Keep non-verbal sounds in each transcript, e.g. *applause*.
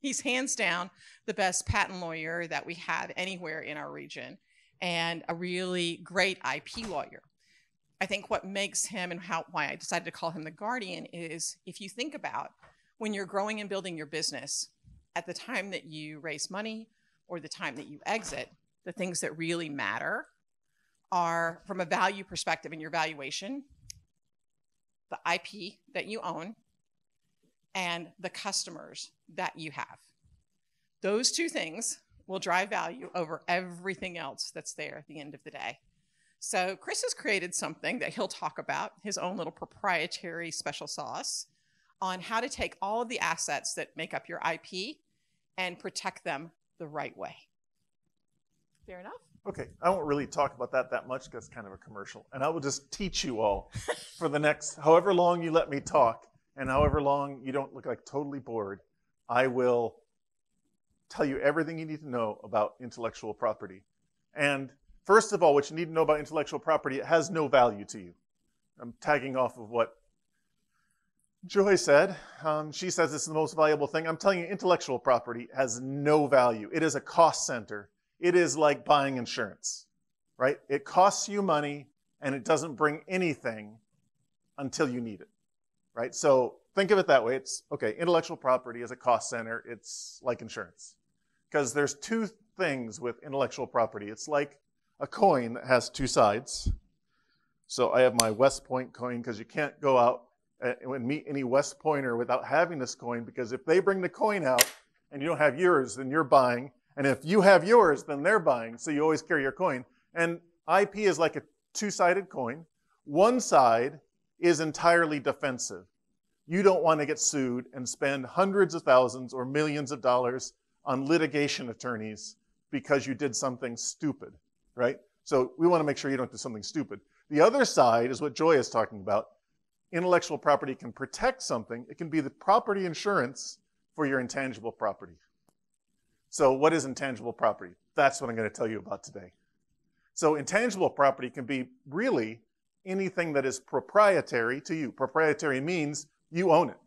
He's hands down the best patent lawyer that we have anywhere in our region and a really great IP lawyer. I think what makes him and how why I decided to call him the guardian is if you think about when you're growing and building your business, at the time that you raise money or the time that you exit, the things that really matter are from a value perspective in your valuation, the IP that you own, and the customers that you have. Those two things will drive value over everything else that's there at the end of the day. So Chris has created something that he'll talk about, his own little proprietary special sauce on how to take all of the assets that make up your IP and protect them the right way. Fair enough? Okay, I won't really talk about that that much because it's kind of a commercial. And I will just teach you all *laughs* for the next however long you let me talk and however long you don't look like totally bored, I will tell you everything you need to know about intellectual property. And first of all, what you need to know about intellectual property, it has no value to you. I'm tagging off of what Joy said. Um, she says it's the most valuable thing. I'm telling you, intellectual property has no value. It is a cost center. It is like buying insurance, right? It costs you money and it doesn't bring anything until you need it, right? So think of it that way. It's okay, intellectual property is a cost center. It's like insurance because there's two things with intellectual property. It's like a coin that has two sides. So I have my West Point coin because you can't go out uh, and meet any West Pointer without having this coin because if they bring the coin out and you don't have yours, then you're buying. And if you have yours, then they're buying. So you always carry your coin. And IP is like a two sided coin. One side is entirely defensive. You don't want to get sued and spend hundreds of thousands or millions of dollars on litigation attorneys because you did something stupid, right? So we want to make sure you don't do something stupid. The other side is what Joy is talking about. Intellectual property can protect something. It can be the property insurance for your intangible property. So what is intangible property? That's what I'm going to tell you about today. So intangible property can be really anything that is proprietary to you. Proprietary means you own it.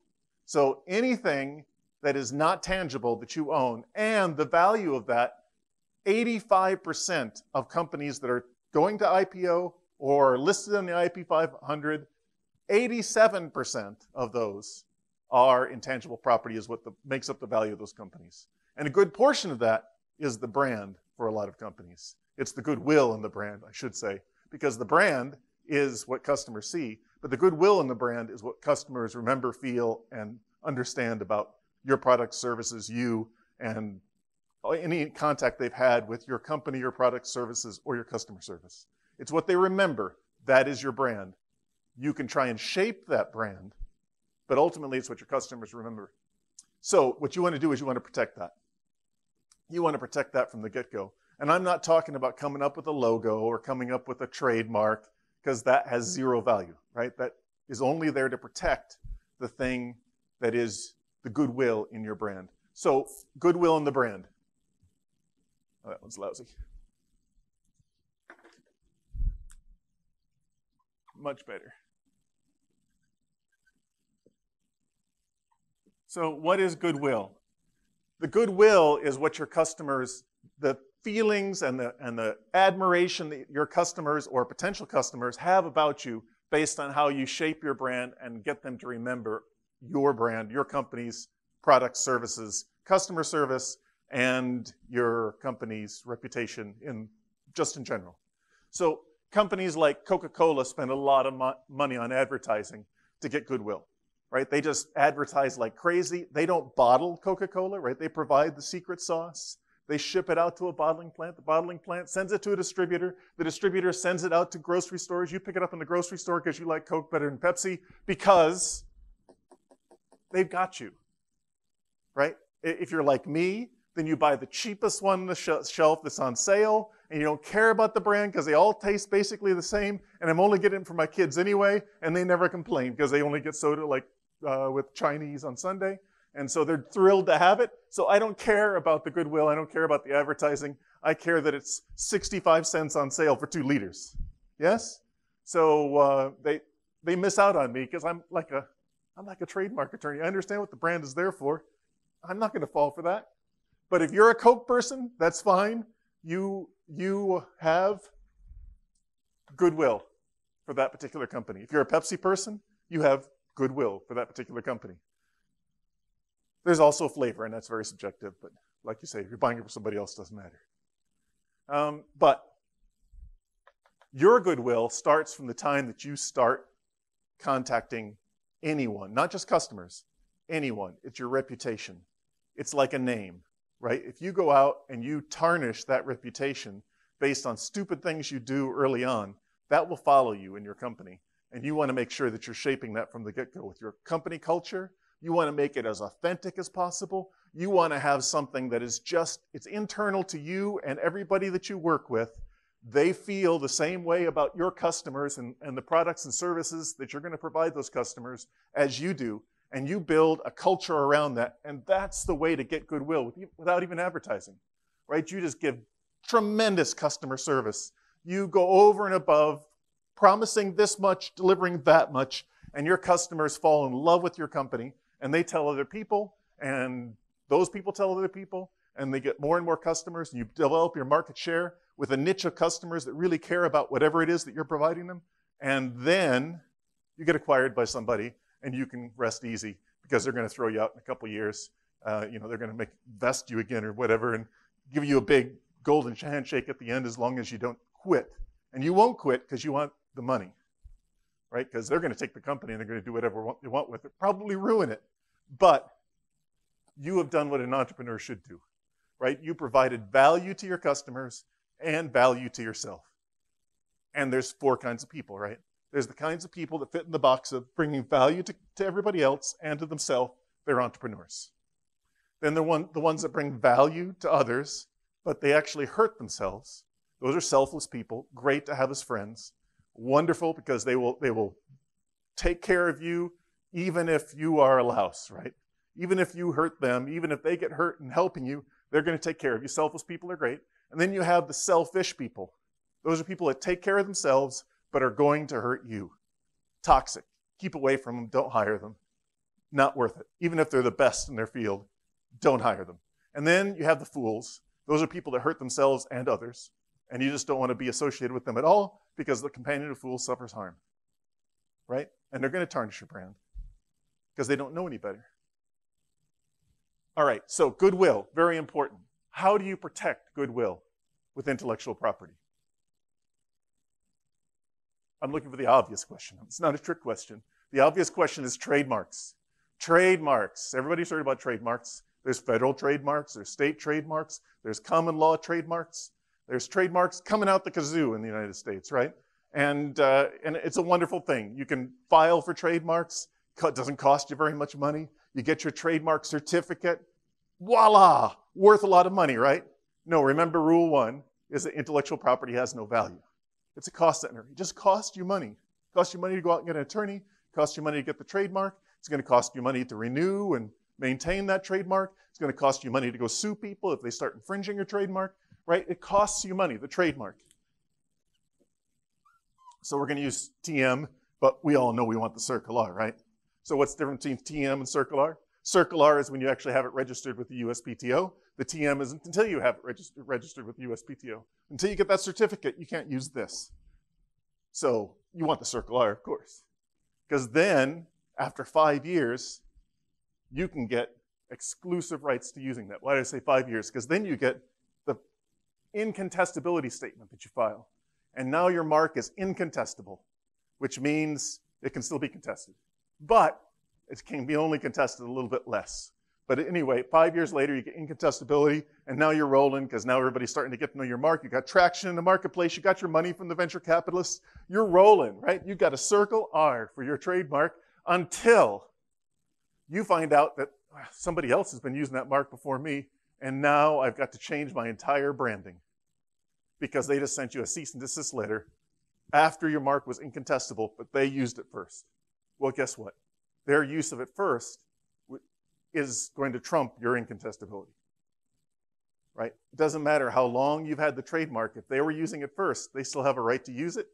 So anything that is not tangible that you own, and the value of that, 85% of companies that are going to IPO or listed on the IP 500, 87% of those are intangible property is what the, makes up the value of those companies. And a good portion of that is the brand for a lot of companies. It's the goodwill in the brand, I should say, because the brand is what customers see, but the goodwill in the brand is what customers remember, feel, and understand about your products, services, you, and any contact they've had with your company, your product, services, or your customer service. It's what they remember. That is your brand. You can try and shape that brand, but ultimately it's what your customers remember. So what you want to do is you want to protect that. You want to protect that from the get-go. And I'm not talking about coming up with a logo or coming up with a trademark because that has zero value, right? That is only there to protect the thing that is the goodwill in your brand. So, goodwill in the brand. Oh, that one's lousy. Much better. So, what is goodwill? The goodwill is what your customers, the feelings and the, and the admiration that your customers or potential customers have about you based on how you shape your brand and get them to remember your brand, your company's products, services, customer service, and your company's reputation in just in general. So companies like Coca-Cola spend a lot of mo money on advertising to get goodwill, right? They just advertise like crazy. They don't bottle Coca-Cola, right? They provide the secret sauce. They ship it out to a bottling plant. The bottling plant sends it to a distributor. The distributor sends it out to grocery stores. You pick it up in the grocery store because you like Coke better than Pepsi because they've got you, right? If you're like me, then you buy the cheapest one on the sh- shelf that's on sale, and you don't care about the brand because they all taste basically the same, and I'm only getting it for my kids anyway, and they never complain because they only get soda like uh, with Chinese on Sunday. And so they're thrilled to have it. So I don't care about the goodwill. I don't care about the advertising. I care that it's 65 cents on sale for two liters. Yes? So uh, they, they miss out on me because I'm like a I'm like a trademark attorney. I understand what the brand is there for. I'm not going to fall for that. But if you're a Coke person, that's fine. You, you have goodwill for that particular company. If you're a Pepsi person, you have goodwill for that particular company. There's also flavor, and that's very subjective, but like you say, if you're buying it for somebody else, doesn't matter. Um, but your goodwill starts from the time that you start contacting anyone, not just customers, anyone. It's your reputation. It's like a name, right? If you go out and you tarnish that reputation based on stupid things you do early on, that will follow you in your company. And you want to make sure that you're shaping that from the get go with your company culture. You want to make it as authentic as possible. You want to have something that is just, it's internal to you and everybody that you work with. They feel the same way about your customers and, and the products and services that you're going to provide those customers as you do. And you build a culture around that. And that's the way to get goodwill without even advertising, right? You just give tremendous customer service. You go over and above promising this much, delivering that much, and your customers fall in love with your company and they tell other people, and those people tell other people, and they get more and more customers, and you develop your market share with a niche of customers that really care about whatever it is that you're providing them, and then you get acquired by somebody, and you can rest easy because they're going to throw you out in a couple years. Uh, you know, they're going to make vest you again or whatever, and give you a big golden handshake at the end as long as you don't quit. And you won't quit because you want the money, right? Because they're going to take the company and they're going to do whatever they want with it, probably ruin it. But you have done what an entrepreneur should do, right? You provided value to your customers and value to yourself. And there's four kinds of people, right? There's the kinds of people that fit in the box of bringing value to, to everybody else and to themselves. They're entrepreneurs. Then the, one, the ones that bring value to others, but they actually hurt themselves. Those are selfless people, great to have as friends wonderful because they will, they will take care of you even if you are a louse, right? Even if you hurt them, even if they get hurt in helping you, they're going to take care of you. Selfless people are great. And then you have the selfish people. Those are people that take care of themselves but are going to hurt you. Toxic. Keep away from them. Don't hire them. Not worth it. Even if they're the best in their field, don't hire them. And then you have the fools. Those are people that hurt themselves and others. And you just don't want to be associated with them at all because the companion of fools suffers harm. Right? And they're going to tarnish your brand because they don't know any better. All right, so goodwill, very important. How do you protect goodwill with intellectual property? I'm looking for the obvious question. It's not a trick question. The obvious question is trademarks. Trademarks. Everybody's heard about trademarks. There's federal trademarks, there's state trademarks, there's common law trademarks. There's trademarks coming out the kazoo in the United States, right? And, uh, and it's a wonderful thing. You can file for trademarks. It doesn't cost you very much money. You get your trademark certificate. Voila! Worth a lot of money, right? No, remember rule one is that intellectual property has no value. It's a cost center. It just costs you money. It costs you money to go out and get an attorney. It costs you money to get the trademark. It's going to cost you money to renew and maintain that trademark. It's going to cost you money to go sue people if they start infringing your trademark right? It costs you money, the trademark. So we're going to use TM, but we all know we want the Circle right? So what's the difference between TM and Circle R? Circle R is when you actually have it registered with the USPTO. The TM isn't until you have it registered, registered with the USPTO. Until you get that certificate, you can't use this. So you want the Circle R, of course. Because then, after five years, you can get exclusive rights to using that. Why did I say five years? Because then you get the incontestability statement that you file. And now your mark is incontestable, which means it can still be contested. But it can be only contested a little bit less. But anyway, five years later, you get incontestability, and now you're rolling because now everybody's starting to get to know your mark. You got traction in the marketplace. You got your money from the venture capitalists. You're rolling, right? You got a circle R for your trademark until you find out that ah, somebody else has been using that mark before me, and now I've got to change my entire branding because they just sent you a cease and desist letter after your mark was incontestable, but they used it first. Well, guess what? Their use of it first is going to trump your incontestability. Right? It doesn't matter how long you've had the trademark. If they were using it first, they still have a right to use it.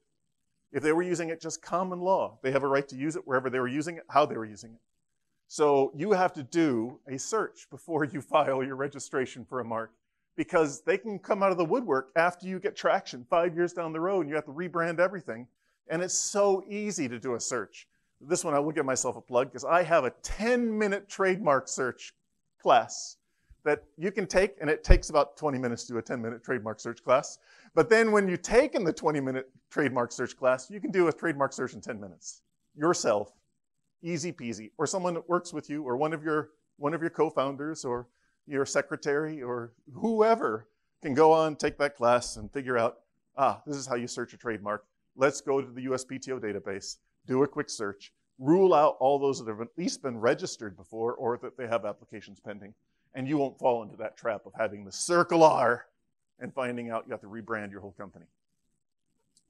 If they were using it just common law, they have a right to use it wherever they were using it, how they were using it. So you have to do a search before you *laughs* file your registration for a mark because they can come out of the woodwork after you get traction five years down the road and you have to rebrand everything. And it's so easy to do a search. This one I will give myself a plug because I have a 10 minute trademark search class that you can take, and it takes about 20 minutes to do a 10 minute trademark search class. But then when you take in the 20 minute trademark search class, you can do a trademark search in 10 minutes yourself, easy peasy, or someone that works with you, or one of your one of your co-founders, or your secretary, or whoever can go on, take that class, and figure out, ah, this is how you search a trademark. Let's go to the USPTO database, do a quick search, rule out all those that have at least been registered before or that they have applications pending, and you won't fall into that trap of having the circle R and finding out you have to rebrand your whole company.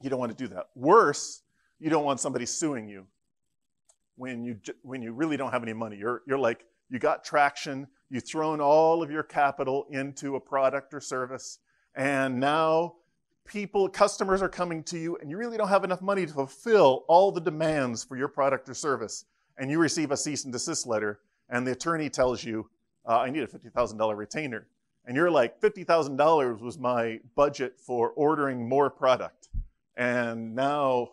You don't want to do that. Worse, you don't want somebody suing you when you when you really don't have any money. You're you're like you got traction, you've thrown all of your capital into a product or service, and now people customers are coming to you and you really don't have enough money to fulfill all the demands for your product or service and you receive a cease and desist letter and the attorney tells you uh, i need a $50000 retainer and you're like $50000 was my budget for ordering more product and now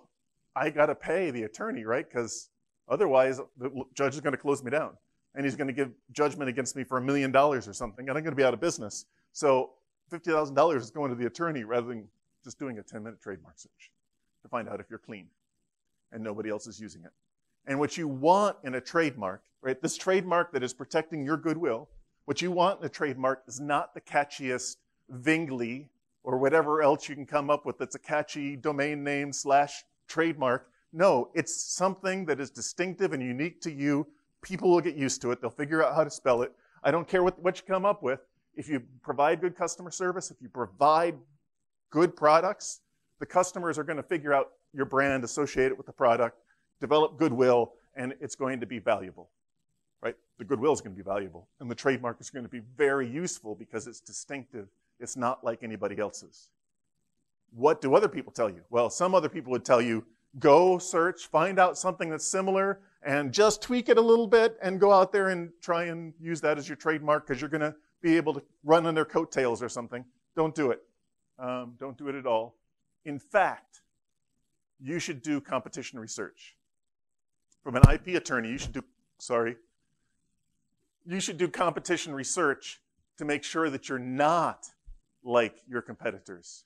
I got to pay the attorney, right? Because otherwise, the judge is going to close me down and he's going to give judgment against me for a million dollars or something, and I'm going to be out of business. So $50,000 is going to the attorney rather than just doing a 10 minute trademark search to find out if you're clean and nobody else is using it. And what you want in a trademark, right? This trademark that is protecting your goodwill, what you want in a trademark is not the catchiest Vingly or whatever else you can come up with that's a catchy domain name slash trademark. No, it's something that is distinctive and unique to you. People will get used to it. They'll figure out how to spell it. I don't care what, what you come up with. If you provide good customer service, if you provide good products, the customers are going to figure out your brand associated with the product, develop goodwill, and it's going to be valuable. Right? The goodwill is going to be valuable, and the trademark is going to be very useful because it's distinctive. It's not like anybody else's. What do other people tell you? Well, some other people would tell you go search, find out something that's similar, and just tweak it a little bit and go out there and try and use that as your trademark because you're going to be able to run on their coattails or something. Don't do it. Um, don't do it at all. In fact, you should do competition research. From an IP attorney, you should do, sorry, you should do competition research to make sure that you're not like your competitors.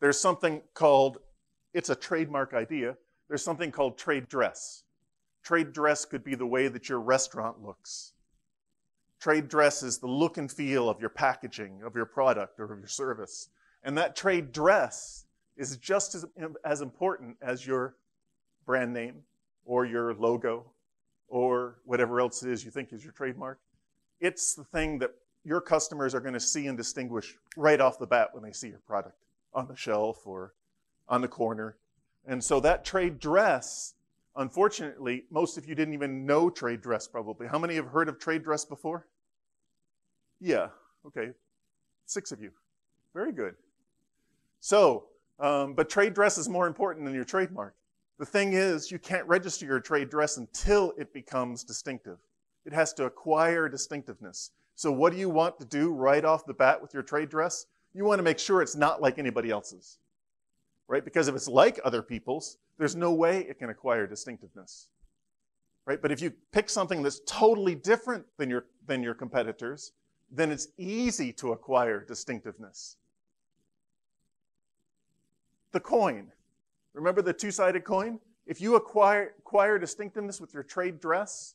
There's something called, it's a trademark idea, there's something called trade dress. Trade dress could be the way that your restaurant looks. Trade dress is the look and feel of your packaging, of your product, or of your service. And that trade dress is just as, as important as your brand name or your logo or whatever else it is you think is your trademark. It's the thing that your customers are going to see and distinguish right off the bat when they see your product on the shelf or on the corner. And so that trade dress, unfortunately, most of you didn't even know trade dress probably. How many have heard of trade dress before? Yeah, okay. Six of you. Very good. So, um, but trade dress is more important than your trademark. The thing is, you can't register your trade dress until it becomes distinctive. It has to acquire distinctiveness. So, what do you want to do right off the bat with your trade dress? you want to make sure it's not like anybody else's, right? Because if it's like other people's, there's no way it can acquire distinctiveness, right? But if you pick something that's totally different than your, than your competitors, then it's easy to acquire distinctiveness. The coin. Remember the two sided coin? If you acquire, acquire distinctiveness with your trade dress,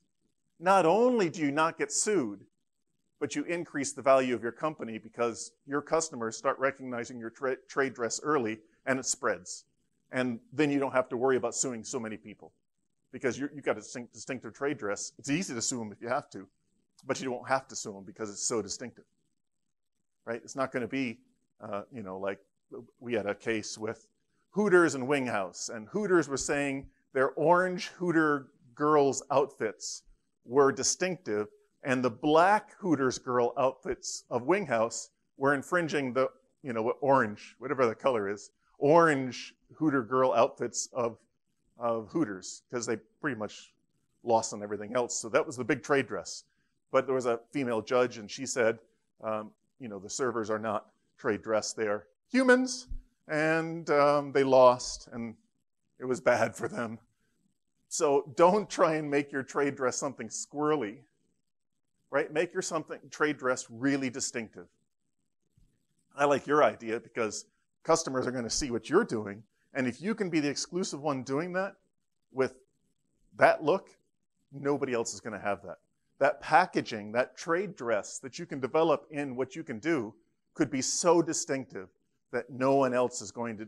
not only do you not get sued, but you increase the value of your company because your customers start recognizing your tra- trade dress early and it spreads. And then you don't have to worry about suing so many people because you have got a distinct, distinctive trade dress. It's easy to sue them if you have to, but you won't have to sue them because it's so distinctive, right? It's not going to be, uh, you know, like we had a case with Hooters and Winghouse, and Hooters were saying their orange Hooter girls' outfits were distinctive and the black Hooters girl outfits of Winghouse were infringing the, you know, orange, whatever the color is, orange Hooter girl outfits of, of Hooters, because they pretty much lost on everything else. So that was the big trade dress. But there was a female judge, and she said, um, you know, the servers are not trade dress, they are humans, and um, they lost, and it was bad for them. So don't try and make your trade dress something squirrely, right? Make your something trade dress really distinctive. I like your idea because customers are going to see what you're doing, and if you can be the exclusive one doing that with that look, nobody else is going to have that. That packaging, that trade dress that you can develop in what you can do could be so distinctive that no one else is going to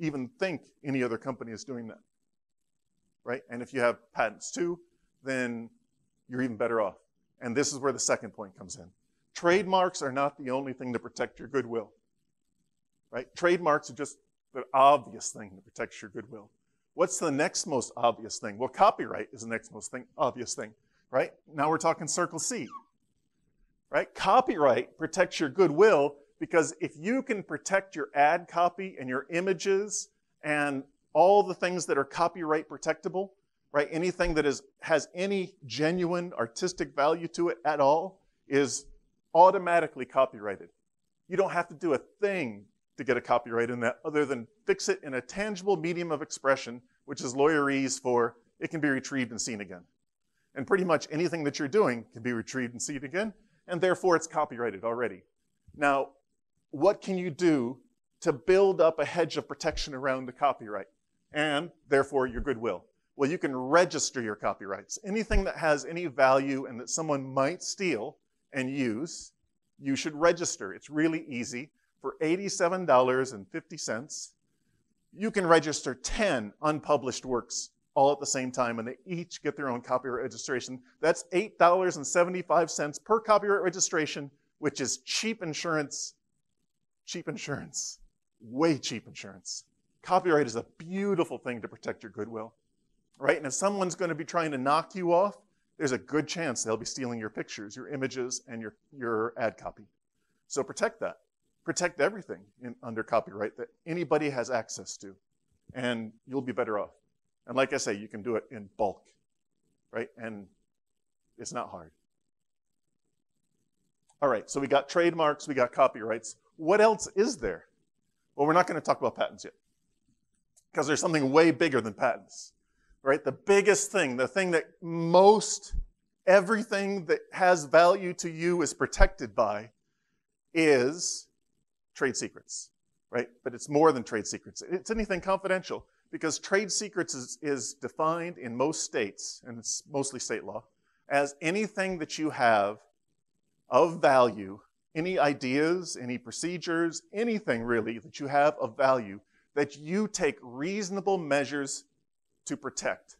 even think any other company is doing that. Right? And if you have patents too, then you're even better off. And this is where the second point comes in. Trademarks are not the only thing to protect your goodwill. Right? Trademarks are just the obvious thing that protects your goodwill. What's the next most obvious thing? Well, copyright is the next most thing, obvious thing, right? Now we're talking Circle C, right? Copyright protects your goodwill because if you can protect your ad copy and your images and all the things that are copyright protectable, right? Anything that is, has any genuine artistic value to it at all is automatically copyrighted. You don't have to do a thing to get a copyright in that other than fix it in a tangible medium of expression, which is lawyerese for it can be retrieved and seen again. And pretty much anything that you're doing can be retrieved and seen again, and therefore it's copyrighted already. Now, what can you do to build up a hedge of protection around the copyright and therefore your goodwill? Well, you can register your copyrights. Anything that has any value and that someone might steal and use, you should register. It's really easy for $87.50, you can register 10 unpublished works all at the same time, and they each get their own copyright registration. That's $8.75 per copyright registration, which is cheap insurance. Cheap insurance. Way cheap insurance. Copyright is a beautiful thing to protect your goodwill, right? And if someone's going to be trying to knock you off, there's a good chance they'll be stealing your pictures, your images, and your, your ad copy. So protect that protect everything in, under copyright that anybody has access to, and you'll be better off. And like I say, you can do it in bulk, right? And it's not hard. All right, so we got trademarks, we got copyrights. What else is there? Well, we're not going to talk about patents yet because there's something way bigger than patents, right? The biggest thing, the thing that most everything that has value to you is protected by is trade secrets, right? But it's more than trade secrets. It's anything confidential because trade secrets is, is defined in most states, and it's mostly state law, as anything that you have of value, any ideas, any procedures, anything really that you have of value that you take reasonable measures to protect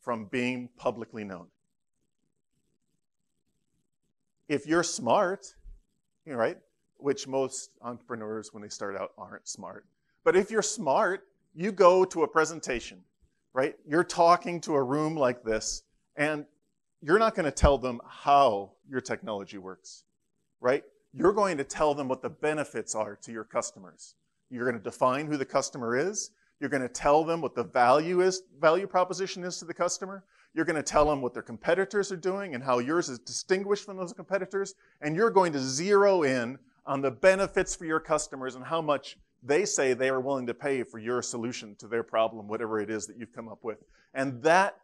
from being publicly known. If you're smart, right, which most entrepreneurs, when they start out, aren't smart. But if you're smart, you go to a presentation, right? You're talking to a room like this, and you're not going to tell them how your technology works, right? You're going to tell them what the benefits are to your customers. You're going to define who the customer is. You're going to tell them what the value is, value proposition is to the customer. You're going to tell them what their competitors are doing and how yours is distinguished from those competitors. And you're going to zero in on the benefits for your customers and how much they say they are willing to pay for your solution to their problem, whatever it is that you've come up with. And that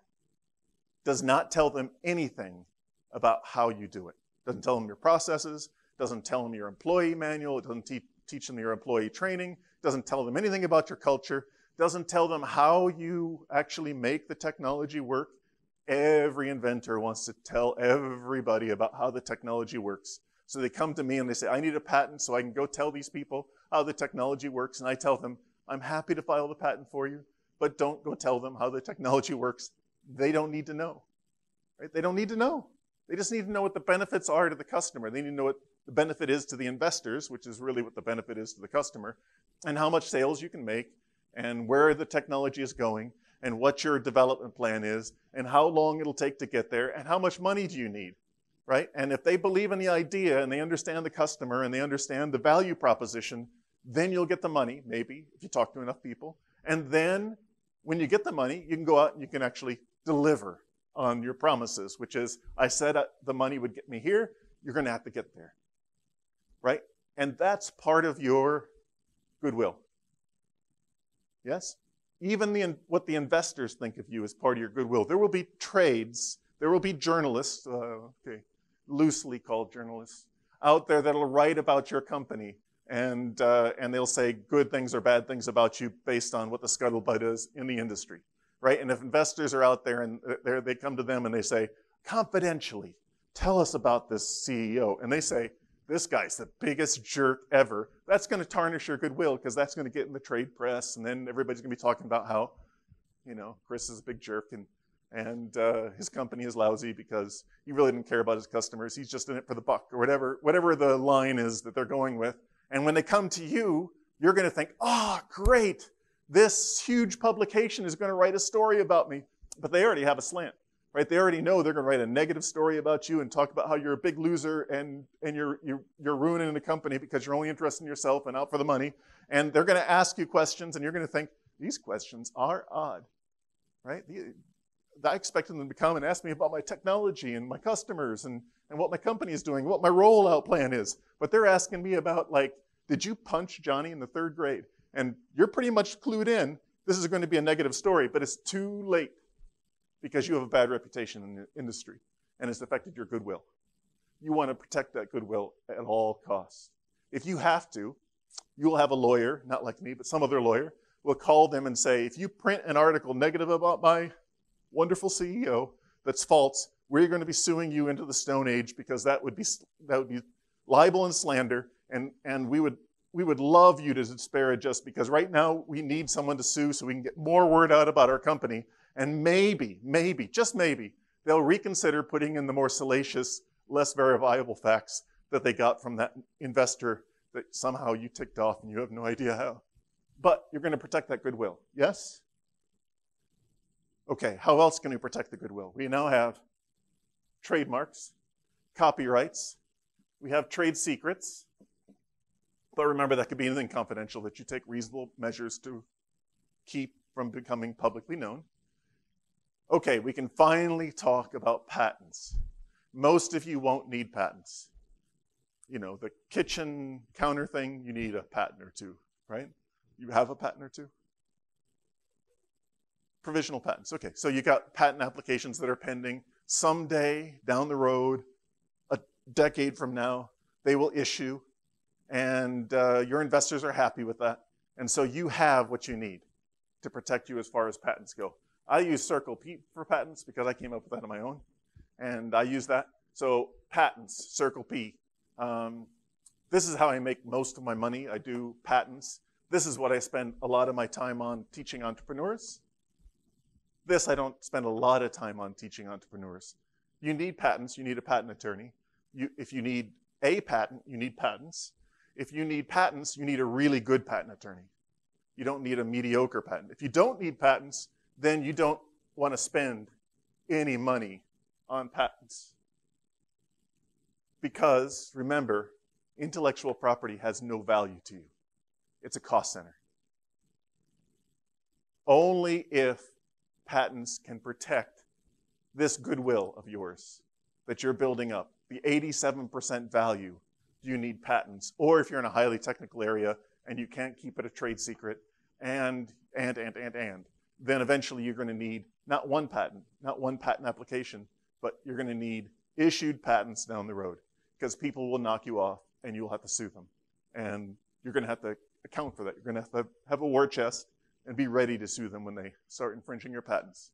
does not tell them anything about how you do it. Doesn't tell them your processes, doesn't tell them your employee manual, it doesn't te- teach them your employee training, doesn't tell them anything about your culture, doesn't tell them how you actually make the technology work. Every inventor wants to tell everybody about how the technology works. So they come to me and they say, I need a patent so I can go tell these people how the technology works. And I tell them, I'm happy to file the patent for you, but don't go tell them how the technology works. They don't need to know. Right? They don't need to know. They just need to know what the benefits are to the customer. They need to know what the benefit is to the investors, which is really what the benefit is to the customer, and how much sales you can make, and where the technology is going, and what your development plan is, and how long it'll take to get there, and how much money do you need right? And if they believe in the idea and they understand the customer and they understand the value proposition, then you'll get the money, maybe, if you talk to enough people. And then when you get the money, you can go out and you can actually deliver on your promises, which is, I said uh, the money would get me here, you're going to have to get there. Right? And that's part of your goodwill. Yes? Even the, what the investors think of you is part of your goodwill. There will be trades, there will be journalists, uh, okay, loosely called journalists, out there that'll write about your company and, uh, and they'll say good things or bad things about you based on what the scuttlebutt is in the industry, right? And if investors are out there and they come to them and they say, confidentially, tell us about this CEO, and they say, this guy's the biggest jerk ever, that's going to tarnish your goodwill because that's going to get in the trade press, and then everybody's going to be talking about how, you know, Chris is a big jerk and and uh, his company is lousy because he really didn't care about his customers. He's just in it for the buck or whatever, whatever the line is that they're going with. And when they come to you, you're going to think, oh, great, this huge publication is going to write a story about me. But they already have a slant, right? They already know they're going to write a negative story about you and talk about how you're a big loser and, and you're, you're, you're ruining the company because you're only interested in yourself and out for the money. And they're going to ask you questions and you're going to think, these questions are odd, right? I expected them to come and ask me about my technology and my customers and, and what my company is doing, what my rollout plan is. But they're asking me about, like, did you punch Johnny in the third grade? And you're pretty much clued in. This is going to be a negative story, but it's too late because you have a bad reputation in the industry and it's affected your goodwill. You want to protect that goodwill at all costs. If you have to, you'll have a lawyer, not like me, but some other lawyer, will call them and say, if you print an article negative about my wonderful CEO that's false, we're going to be suing you into the Stone Age because that would be, that would be libel and slander, and, and we, would, we would love you to disparage us because right now we need someone to sue so we can get more word out about our company. And maybe, maybe, just maybe, they'll reconsider putting in the more salacious, less verifiable facts that they got from that investor that somehow you ticked off and you have no idea how. But you're going to protect that goodwill. Yes? Okay, how else can we protect the goodwill? We now have trademarks, copyrights, we have trade secrets, but remember that could be anything confidential that you take reasonable measures to keep from becoming publicly known. Okay, we can finally talk about patents. Most of you won't need patents. You know, the kitchen counter thing, you need a patent or two, right? You have a patent or two? provisional patents. Okay, so you got patent applications that are pending. Someday down the road, a decade from now, they will issue, and uh, your investors are happy with that. And so you have what you need to protect you as far as patents go. I use Circle P for patents because I came up with that on my own, and I use that. So patents, Circle P. Um, this is how I make most of my money. I do patents. This is what I spend a lot of my time on teaching entrepreneurs. This I don't spend a lot of time on teaching entrepreneurs. You need patents, you need a patent attorney. You, if you need a patent, you need patents. If you need patents, you need a really good patent attorney. You don't need a mediocre patent. If you don't need patents, then you don't want to spend any money on patents. Because remember, intellectual property has no value to you. It's a cost center. Only if patents can protect this goodwill of yours that you're building up, the 87% value, you need patents? Or if you're in a highly technical area and you can't keep it a trade secret, and, and, and, and, and, then eventually you're going to need not one patent, not one patent application, but you're going to need issued patents down the road because people will knock you off and you'll have to sue them. And you're going to have to account for that. You're going to have to have a war chest and be ready to sue them when they start infringing your patents.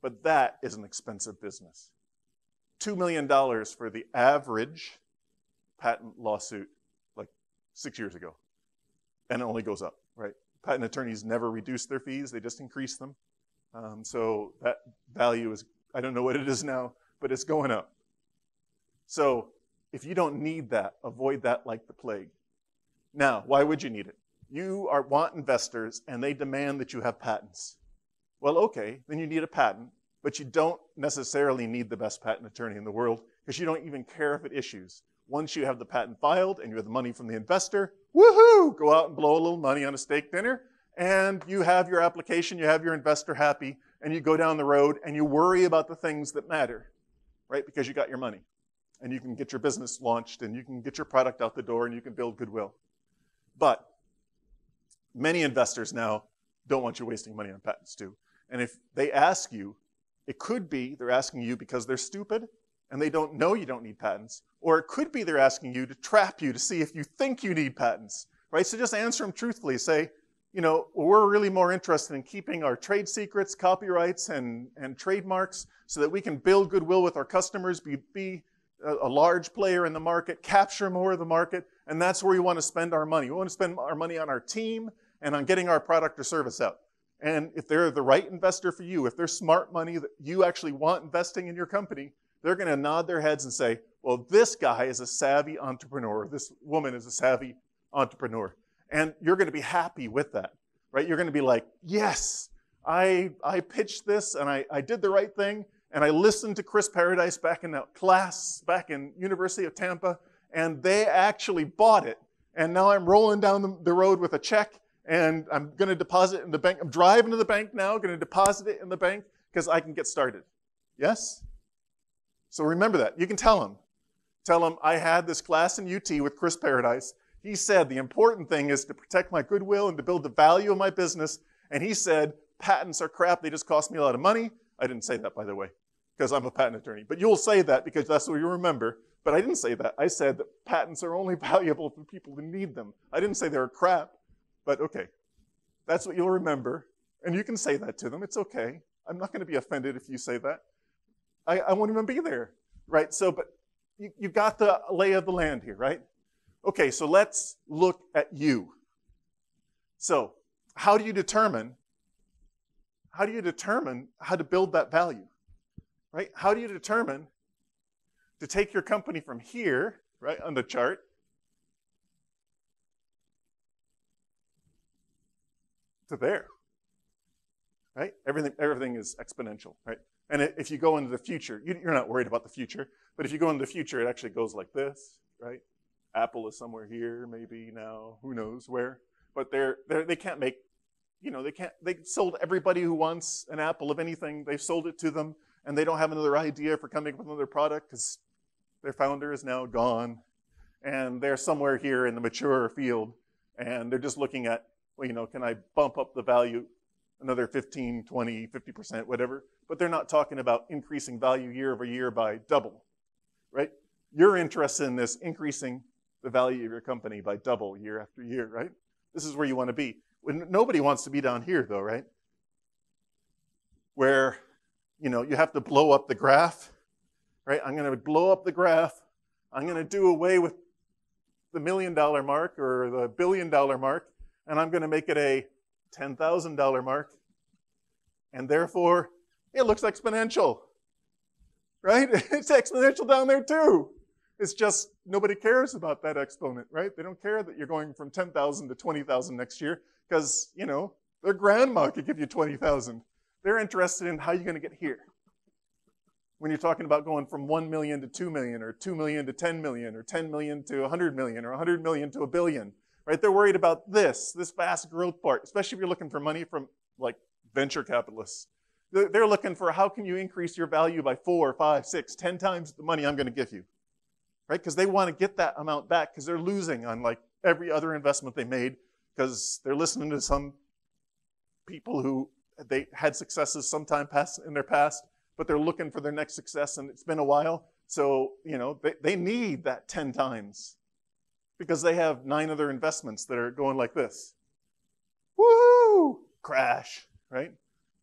But that is an expensive business. $2 million for the average patent lawsuit like six years ago. And it only goes up, right? Patent attorneys never reduce their fees, they just increase them. Um, so that value is, I don't know what it is now, but it's going up. So if you don't need that, avoid that like the plague. Now, why would you need it? you are, want investors and they demand that you have patents. Well, okay, then you need a patent, but you don't necessarily need the best patent attorney in the world because you don't even care if it issues. Once you have the patent filed and you have the money from the investor, woohoo, go out and blow a little money on a steak dinner and you have your application, you have your investor happy, and you go down the road and you worry about the things that matter, right? Because you got your money and you can get your business launched and you can get your product out the door and you can build goodwill. But many investors now don't want you wasting money on patents too. And if they ask you, it could be they're asking you because they're stupid and they don't know you don't need patents, or it could be they're asking you to trap you to see if you think you need patents, right? So just answer them truthfully. Say, you know, we're really more interested in keeping our trade secrets, copyrights, and, and trademarks so that we can build goodwill with our customers, be, be a, a large player in the market, capture more of the market, and that's where we want to spend our money. We want to spend our money on our team and on getting our product or service out. And if they're the right investor for you, if they're smart money that you actually want investing in your company, they're going to nod their heads and say, well, this guy is a savvy entrepreneur. This woman is a savvy entrepreneur. And you're going to be happy with that, right? You're going to be like, yes, I, I pitched this and I, I did the right thing. And I listened to Chris Paradies back in that class back in University of Tampa, and they actually bought it. And now I'm rolling down the, the road with a check and I'm going to deposit in the bank. I'm driving to the bank now, going to deposit it in the bank because I can get started. Yes? So remember that. You can tell him. Tell him, I had this class in UT with Chris Paradies. He said the important thing is to protect my goodwill and to build the value of my business. And he said, patents are crap. They just cost me a lot of money. I didn't say that, by the way, because I'm a patent attorney. But you'll say that because that's what you remember. But I didn't say that. I said that patents are only *laughs* valuable for people who need them. I didn't say they were crap. But okay, that's what you'll remember. And you can say that to them. It's okay. I'm not going to be offended if you say that. I, I won't even be there, right? So, but you, you got the lay of the land here, right? Okay, so let's look at you. So, how do you determine how do you determine how to build that value? Right? How do you determine to take your company from here, right, on the chart, to there? Right? Everything, everything is exponential, right? And if you go into the future, you're not worried about the future, but if you go into the future, it actually goes like this, right? Apple is somewhere here, maybe now, who knows where. But they're, they're, they can't make you know, they can't, they sold everybody who wants an apple of anything, they've sold it to them, and they don't have another idea for coming up with another product because their founder is now gone. And they're somewhere here in the mature field, and they're just looking at, well, you know, can I bump up the value another 15, 20, 50%, whatever? But they're not talking about increasing value year over year by double, right? You're interested in this increasing the value of your company by double year after year, right? This is where you want to be. Nobody wants to be down here, though, right? Where, you know, you have to blow up the graph, right? I'm going to blow up the graph. I'm going to do away with the million dollar mark or the billion dollar mark, and I'm going to make it a $10,000 mark. And therefore, it looks exponential, right? *laughs* It's exponential down there too. It's just nobody cares about that exponent, right? They don't care that you're going from 10,000 to 20,000 next year because, you know, their grandma could give you 20,000. They're interested in how you're going to get here. When you're talking about going from 1 million to 2 million or 2 million to 10 million or 10 million to 100 million or 100 million to a billion, right? They're worried about this, this fast growth part, especially if you're looking for money from like venture capitalists. They're looking for how can you increase your value by four, five, six, ten times the money I'm going to give you, right? Because they want to get that amount back because they're losing on like every other investment they made because they're listening to some people who they had successes sometime past in their past, but they're looking for their next success, and it's been a while. So you know they, they need that ten times because they have nine other investments that are going like this. Woo! Crash, right?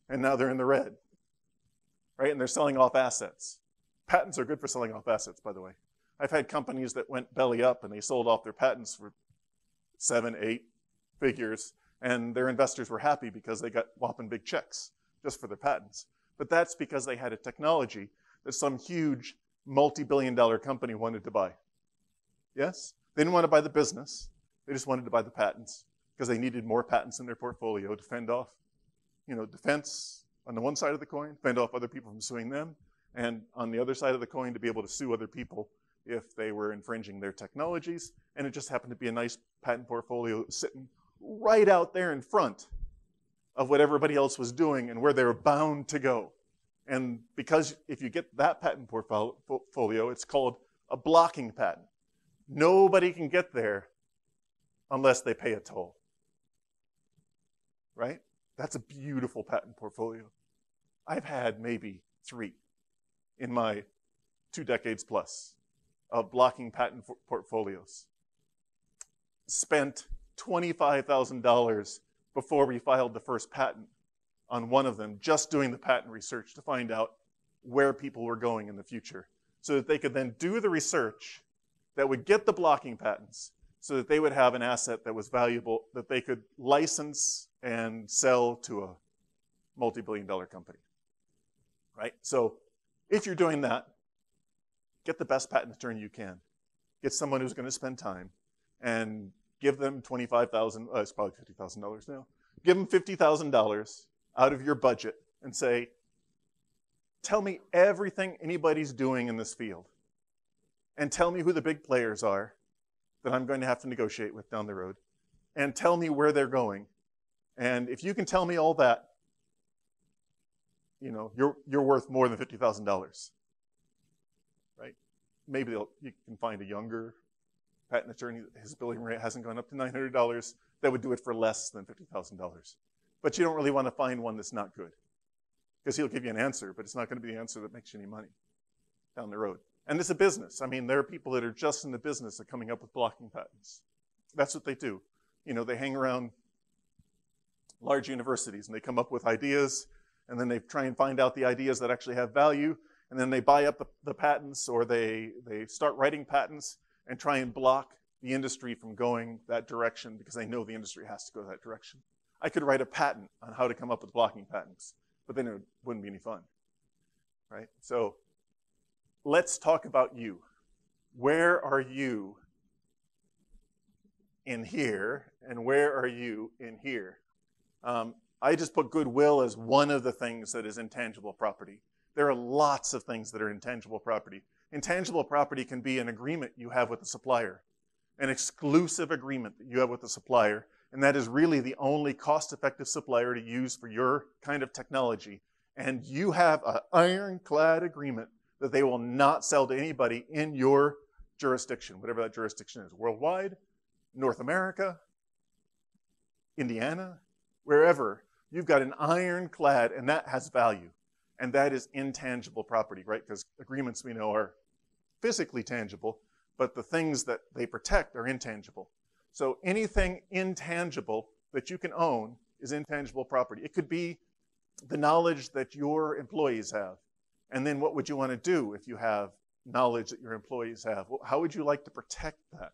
And now they're in the red, right? And they're selling off assets. Patents are good for selling off assets, by the way. I've had companies that went belly up and they sold off their patents for seven, eight, figures, and their investors were happy because they got whopping big checks just for their patents. But that's because they had a technology that some huge multi-billion dollar company wanted to buy. Yes? They didn't want to buy the business. They just wanted to buy the patents because they needed more patents in their portfolio to fend off, you know, defense on the one side of the coin, fend off other people from suing them, and on the other side of the coin to be able to sue other people if they were infringing their technologies. And it just happened to be a nice patent portfolio sitting right out there in front of what everybody else was doing and where they were bound to go. And because if you get that patent portfolio, it's called a blocking patent. Nobody can get there unless they pay a toll. Right? That's a beautiful patent portfolio. I've had maybe three in my two decades plus of blocking patent portfolios. Spent $25,000 before we filed the first patent on one of them, just doing the patent research to find out where people were going in the future, so that they could then do the research that would get the blocking patents, so that they would have an asset that was valuable that they could license and sell to a multi-billion dollar company. Right? So if you're doing that, get the best patent attorney you can. Get someone who's going to spend time and give them 25000 uh, it's probably $50,000 now. Give them $50,000 out of your budget and say, tell me everything anybody's doing in this field. And tell me who the big players are that I'm going to have to negotiate with down the road. And tell me where they're going. And if you can tell me all that, you know, you're, you're worth more than $50,000. Right? Maybe you can find a younger patent attorney, his billing rate hasn't gone up to $900, that would do it for less than $50,000. But you don't really want to find one that's not good. Because he'll give you an answer, but it's not going to be the answer that makes you any money down the road. And it's a business. I mean, there are people that are just in the business of coming up with blocking patents. That's what they do. You know, they hang around large universities and they come up with ideas and then they try and find out the ideas that actually have value and then they buy up the, the patents or they, they start writing patents and try and block the industry from going that direction because they know the industry has to go that direction. I could write a patent on how to come up with blocking patents, but then it wouldn't be any fun, right? So let's talk about you. Where are you in here, and where are you in here? Um, I just put goodwill as one of the things that is intangible property. There are lots of things that are intangible property. Intangible property can be an agreement you have with the supplier, an exclusive agreement that you have with the supplier and that is really the only cost-effective supplier to use for your kind of technology. And you have an ironclad agreement that they will not sell to anybody in your jurisdiction, whatever that jurisdiction is, worldwide, North America, Indiana, wherever. You've got an ironclad, and that has value. And that is intangible property, right? Because agreements we know are physically tangible, but the things that they protect are intangible. So anything intangible that you can own is intangible property. It could be the knowledge that your employees have. And then what would you want to do if you have knowledge that your employees have? How would you like to protect that?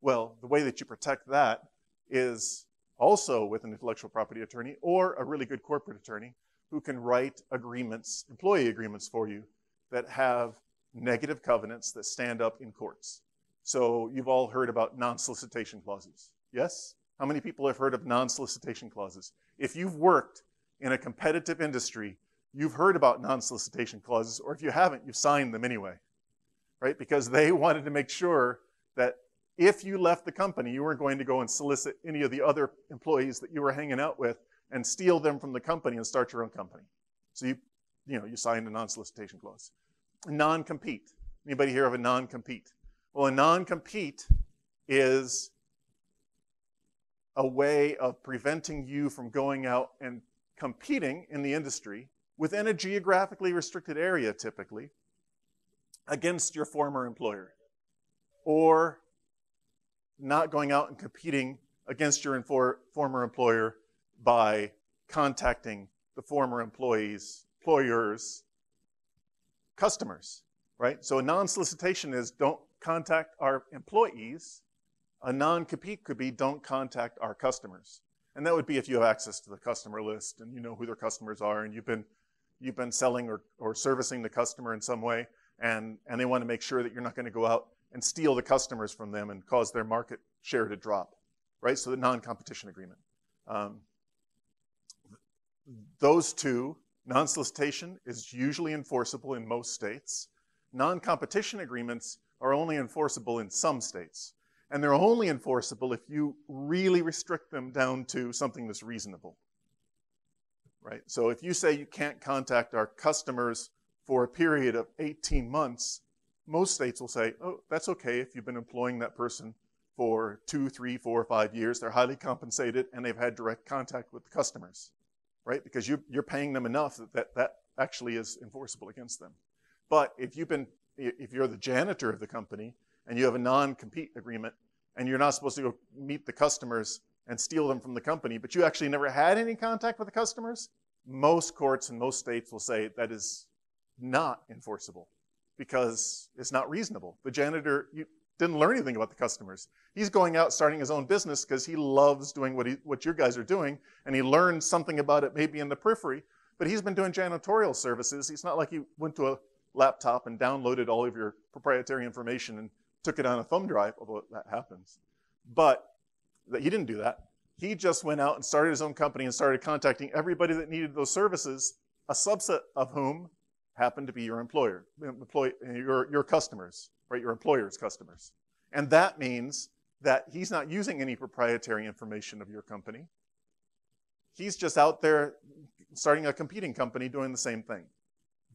Well, the way that you protect that is also with an intellectual property attorney or a really good corporate attorney who can write agreements, employee agreements for you that have negative covenants that stand up in courts. So you've all heard about non-solicitation clauses. Yes? How many people have heard of non-solicitation clauses? If you've worked in a competitive industry, you've heard about non-solicitation clauses, or if you haven't, you've signed them anyway, right? Because they *laughs* wanted to make sure that if you left the company, you weren't going to go and solicit any of the other employees that you were hanging out with and steal them from the company and start your own company. So you, you know, you signed a non-solicitation clause. Non-compete. Anybody hear of a non-compete? Well, a non compete is a way of preventing you from going out and competing in the industry within a geographically restricted area, typically, against your former employer. Or not going out and competing against your former employer by contacting the former employees, employers, customers, right? So a non-solicitation is don't contact our employees. A non-compete could be don't contact our customers. And that would be if you have access to the customer list and you know who their customers are and you've been, you've been selling or, or servicing the customer in some way and, and they want to make sure that you're not going to go out and steal the customers from them and cause their market share to drop, right? So the non-competition agreement. Um, those two, non-solicitation is usually enforceable in most states. Non-competition agreements are only enforceable in some states. And they're only enforceable if you really restrict them down to something that's reasonable. right? So if you say you can't contact our customers for a period of 18 months, most states will say, oh, that's okay if you've been employing that person for two, three, four, five years. They're highly compensated and they've had direct contact with the customers, right? Because you, you're paying them enough that, that that actually is enforceable against them. But if you've been, if you're the janitor of the company and you have a non-compete agreement and you're not supposed to go meet the customers and steal them from the company, but you actually never had any contact with the customers, most courts in most states will say that is not enforceable because it's not reasonable. The janitor, didn't learn anything about the customers. He's going out starting his own business because he loves doing what, he, what you guys are doing, and he learned something about it maybe in the periphery, but he's been doing janitorial services. It's not like he went to a laptop and downloaded all of your proprietary information and took it on a thumb drive, although that happens. But he didn't do that. He just went out and started his own company and started contacting everybody that needed those services, a subset of whom happened to be your employer, employ, your, your customers right? Your employer's customers. And that means that he's not using any proprietary information of your company. He's just out there starting a competing company doing the same thing.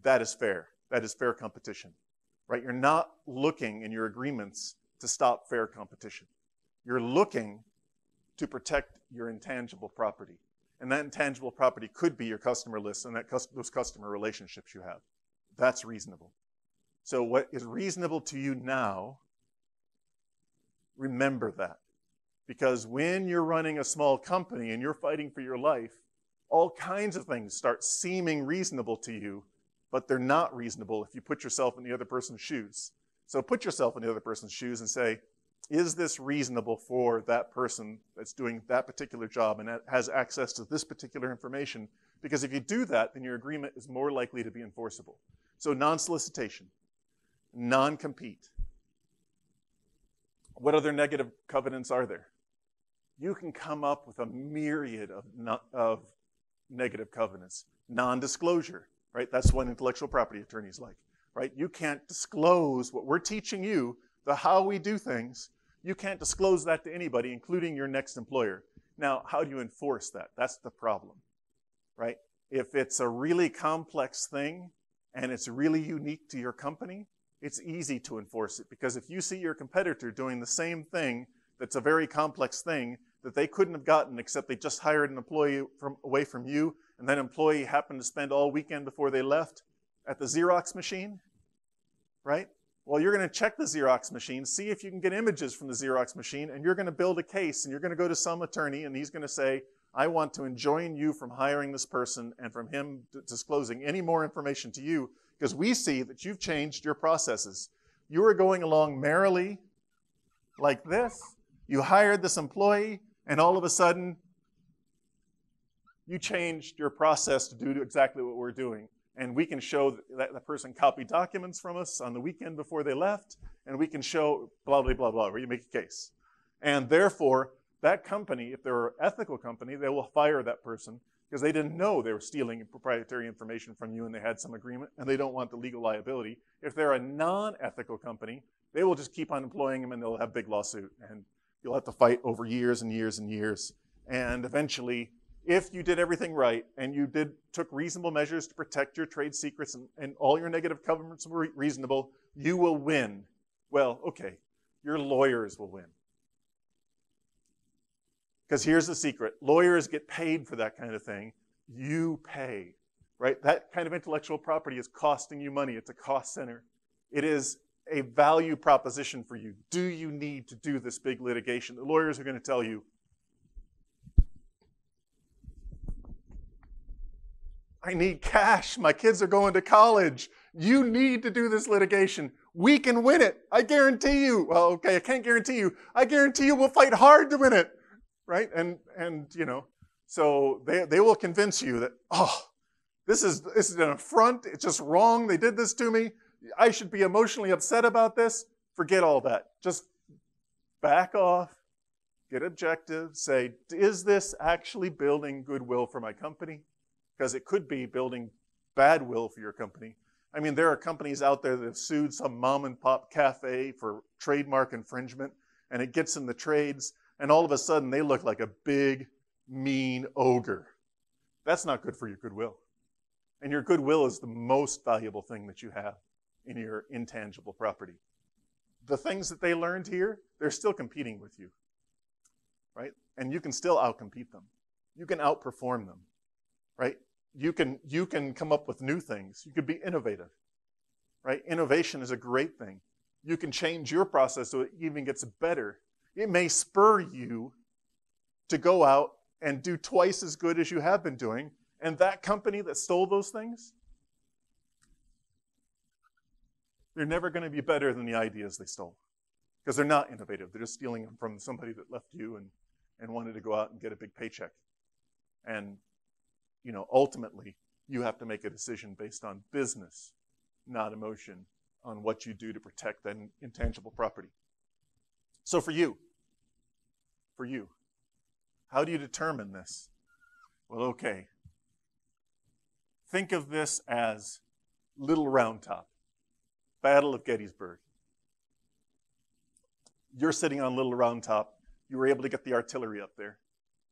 That is fair. That is fair competition, right? You're not looking in your agreements to stop fair competition. You're looking to protect your intangible property. And that intangible property could be your customer list and that those customer relationships you have. That's reasonable. So, what is reasonable to you now, remember that. Because when you're running a small company and you're fighting for your life, all kinds of things start seeming reasonable to you, but they're not reasonable if you put yourself in the other person's shoes. So, put yourself in the other person's shoes and say, is this reasonable for that person that's doing that particular job and has access to this particular information? Because if you do that, then your agreement is more likely to be enforceable. So, non solicitation non compete. What other negative covenants are there? You can come up with a myriad of, of negative covenants. Non disclosure, right? That's what intellectual property attorneys like, right? You can't disclose what we're teaching you, the how we do things. You can't disclose that to anybody, including your next employer. Now, how do you enforce that? That's the problem, right? If it's a really complex thing and it's really unique to your company, it's easy to enforce it because if you see your competitor doing the same thing that's a very complex thing that they couldn't have gotten except they just hired an employee from away from you and that employee happened to spend all weekend before they left at the Xerox machine, right? Well, you're going to check the Xerox machine, see if you can get images from the Xerox machine, and you're going to build a case, and you're going to go to some attorney, and he's going to say, I want to enjoin you from hiring this person and from him disclosing any more information to you because we see that you've changed your processes. You were going along merrily like this. You hired this employee, and all of a sudden, you changed your process to do exactly what we're doing. And we can show that the person copied documents from us on the weekend before they left, and we can show blah, blah, blah, blah, where you make a case. And therefore, that company, if they're an ethical company, they will fire that person because they didn't know they were stealing proprietary information from you and they had some agreement and they don't want the legal liability. If they're a non ethical company, they will just keep on employing them and they'll have big lawsuit and you'll have to fight over years and years and years. And eventually, if you did everything right and you did took reasonable measures to protect your trade secrets and, and all your negative covenants were reasonable, you will win. Well, okay, your lawyers will win. Because here's the secret lawyers get paid for that kind of thing. You pay, right? That kind of intellectual property is costing you money. It's a cost center. It is a value proposition for you. Do you need to do this big litigation? The lawyers are going to tell you, I need cash. My kids are going to college. You need to do this litigation. We can win it. I guarantee you. Well, okay, I can't guarantee you. I guarantee you we'll fight hard to win it right? And and you know, so they they will convince you that oh, this is this is an affront. It's just wrong. They did this to me. I should be emotionally upset about this. Forget all that. Just back off. Get objective. Say, is this actually building goodwill for my company? Because it could be building bad will for your company. I mean, there are companies out there that have sued some mom and pop cafe for trademark infringement, and it gets in the trades, and all of a sudden they look like a big, mean ogre. That's not good for your goodwill. And your goodwill is the most valuable thing that you have in your intangible property. The things that they learned here, they're still competing with you, right? And you can still outcompete them. You can outperform them, right? You can, you can come up with new things. You could be innovative, right? Innovation is a great thing. You can change your process so it even gets better. It may spur you to go out and do twice as good as you have been doing. And that company that stole those things, they're never going to be better than the ideas they stole because they're not innovative. They're just stealing them from somebody that left you and, and wanted to go out and get a big paycheck. And, you know, ultimately, you have to make a decision based on business, not emotion, on what you do to protect that intangible property. So for you, for you, how do you determine this? Well, okay. Think of this as Little Round Top, Battle of Gettysburg. You're sitting on Little Round Top. You were able to get the artillery up there.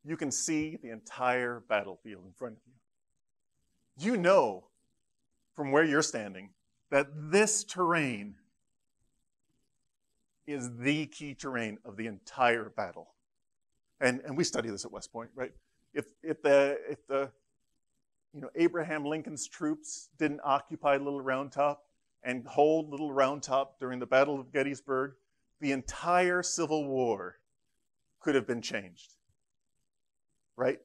You can see the entire battlefield in front of you. You know from where you're standing that this terrain is the key terrain of the entire battle and, and we study this at West Point, right? If, if, the, if the, you know, Abraham Lincoln's troops didn't occupy Little Round Top and hold Little Round Top during the Battle of Gettysburg, the entire Civil War could have been changed, right?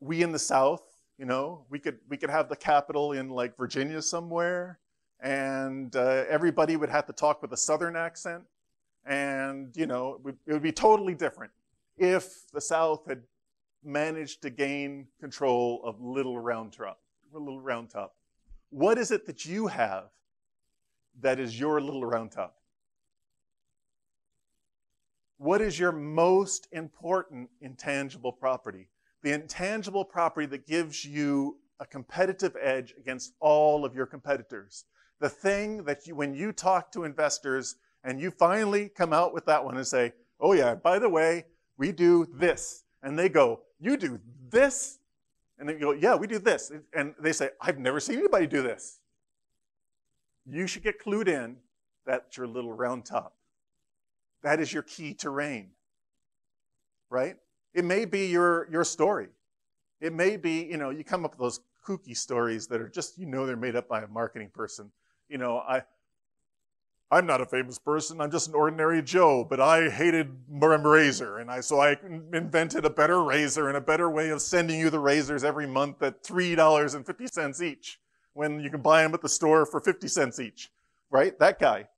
We in the South, you know, we could we could have the capital in like Virginia somewhere, and uh, everybody would have to talk with a Southern accent, and you know, it would, it would be totally different if the South had managed to gain control of Little Round Top. Little Round Top. What is it that you have that is your Little Round Top? What is your most important intangible property? The intangible property that gives you a competitive edge against all of your competitors. The thing that you, when you talk to investors and you finally come out with that one and say, oh yeah, by the way, we do this. And they go, you do this? And they go, yeah, we do this. And they say, I've never seen anybody do this. You should get clued in. That's your little round top. That is your key terrain, right? It may be your, your story. It may be, you know, you come up with those kooky stories that are just, you know, they're made up by a marketing person. You know, I, I'm not a famous person. I'm just an ordinary Joe, but I hated razor, and I so I invented a better razor and a better way of sending you the razors every month at three dollars and fifty cents each, when you can buy them at the store for fifty cents each. Right? That guy.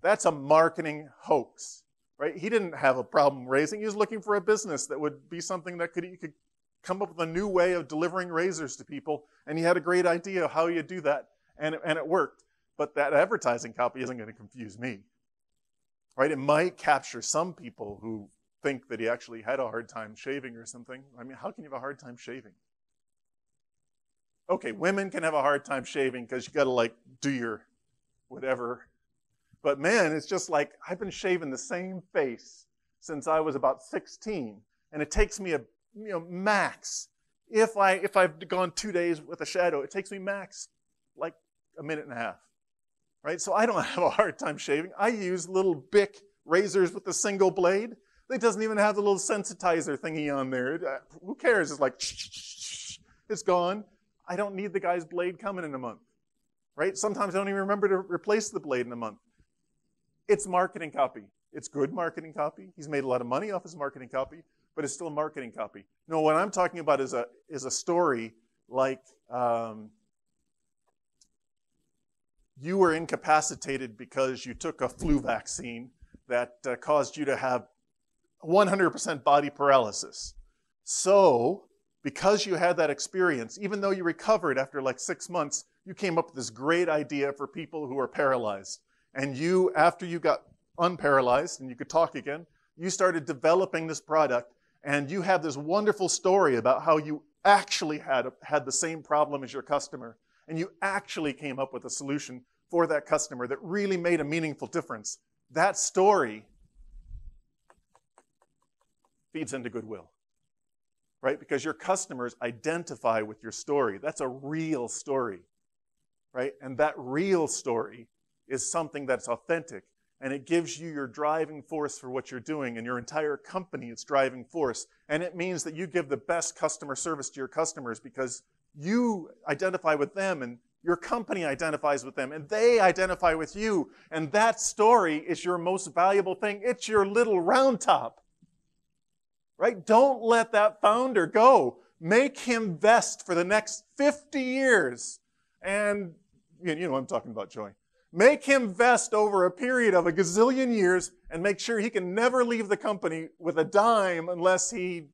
That's a marketing hoax. Right? He didn't have a problem raising. He was looking for a business that would be something that could he could come up with a new way of delivering razors to people, and he had a great idea of how you do that, and and it worked. But that advertising copy isn't going to confuse me. Right? It might capture some people who think that he actually had a hard time shaving or something. I mean, how can you have a hard time shaving? Okay, women can have a hard time shaving because you got to like do your whatever. But man, it's just like I've been shaving the same face since I was about 16, and it takes me a you know max if I if I've gone two days with a shadow, it takes me max like a minute and a half right? So I don't *laughs* have a hard time shaving. I use little Bic razors with a single blade. It doesn't even have the little sensitizer thingy on there. Uh, who cares? It's like, it's gone. I don't need the guy's blade coming in a month, right? Sometimes I don't even remember to replace the blade in a month. It's marketing copy. It's good marketing copy. He's made a lot of money off his marketing copy, but it's still marketing copy. No, what I'm talking about is a, is a story like um, you were incapacitated because you took a flu vaccine that uh, caused you to have 100% body paralysis. So, because you had that experience, even though you recovered after like six months, you came up with this great idea for people who are paralyzed. And you, after you got unparalyzed and you could talk again, you started developing this product and you have this wonderful story about how you actually had, had the same problem as your customer and you actually came up with a solution for that customer that really made a meaningful difference, that story feeds into goodwill. right? Because your customers identify with your story. That's a real story, right? And that real story is something that's authentic and it gives you your driving force for what you're doing and your entire company its driving force. And it means that you give the best customer service to your customers because you identify with them and your company identifies with them and they identify with you. And that story is your most valuable thing. It's your little round top. Right? Don't let that founder go. Make him vest for the next 50 years. And you know I'm talking about, Joy. Make him vest over a period of a gazillion years and make sure he can never leave the company with a dime unless he,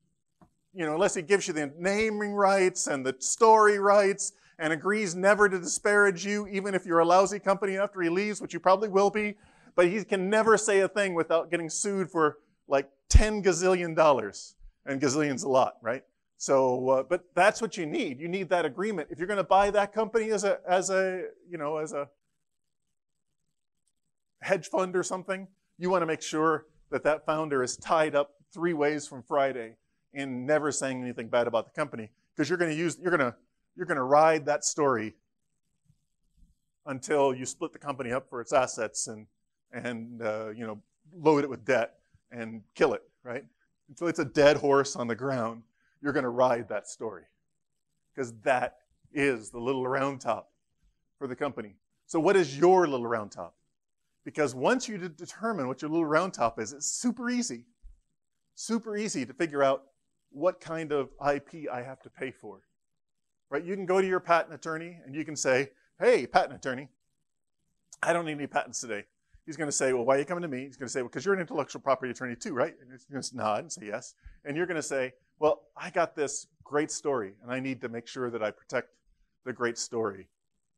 you know, unless he gives you the naming rights and the story rights and agrees never to disparage you, even if you're a lousy company after he leaves, which you probably will be. But he can never say a thing without getting sued for like 10 gazillion dollars. And gazillion's a lot, right? So, uh, but that's what you need. You need that agreement. If you're going to buy that company as a, as a, you know, as a hedge fund or something, you want to make sure that that founder is tied up three ways from Friday in never saying anything bad about the company because you're going to use you're going to you're going to ride that story until you split the company up for its assets and and uh, you know load it with debt and kill it right? Until it's a dead horse on the ground you're going to ride that story because that is the little round top for the company. So what is your little round top? Because once you determine what your little round top is, it's super easy. Super easy to figure out what kind of IP I have to pay for. Right? You can go to your patent attorney and you can say, hey, patent attorney, I don't need any patents today. He's going to say, well, why are you coming to me? He's going to say, well, because you're an intellectual property attorney too, right? And he's going to nod and say yes. And you're going to say, well, I got this great story and I need to make sure that I protect the great story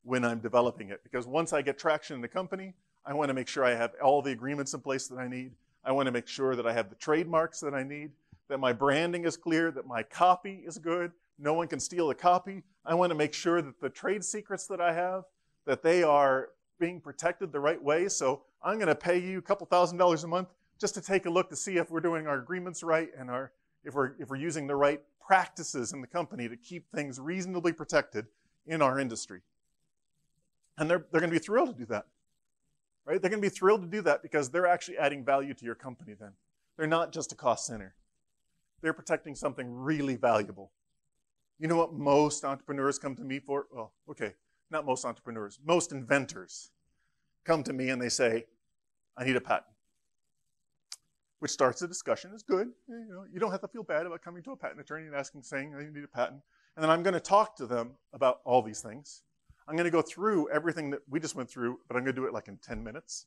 when I'm developing it. Because once I get traction in the company, I want to make sure I have all the agreements in place that I need. I want to make sure that I have the trademarks that I need, that my branding is clear, that my copy is good. No one can steal the copy. I want to make sure that the trade secrets that I have, that they are being protected the right way. So I'm going to pay you a couple thousand dollars a month just to take a look to see if we're doing our agreements right and our, if, we're, if we're using the right practices in the company to keep things reasonably protected in our industry. And they're, they're going to be thrilled to do that right? They're going to be thrilled to do that because they're actually adding value to your company then. They're not just a cost center. They're protecting something really valuable. You know what most entrepreneurs come to me for? Well, okay, not most entrepreneurs, most inventors come to me and they say, I need a patent. Which starts the discussion. It's good. You, know, you don't have to feel bad about coming to a patent attorney and asking, saying, I need a patent. And then I'm going to talk to them about all these things. I'm going to go through everything that we just went through, but I'm going to do it like in 10 minutes.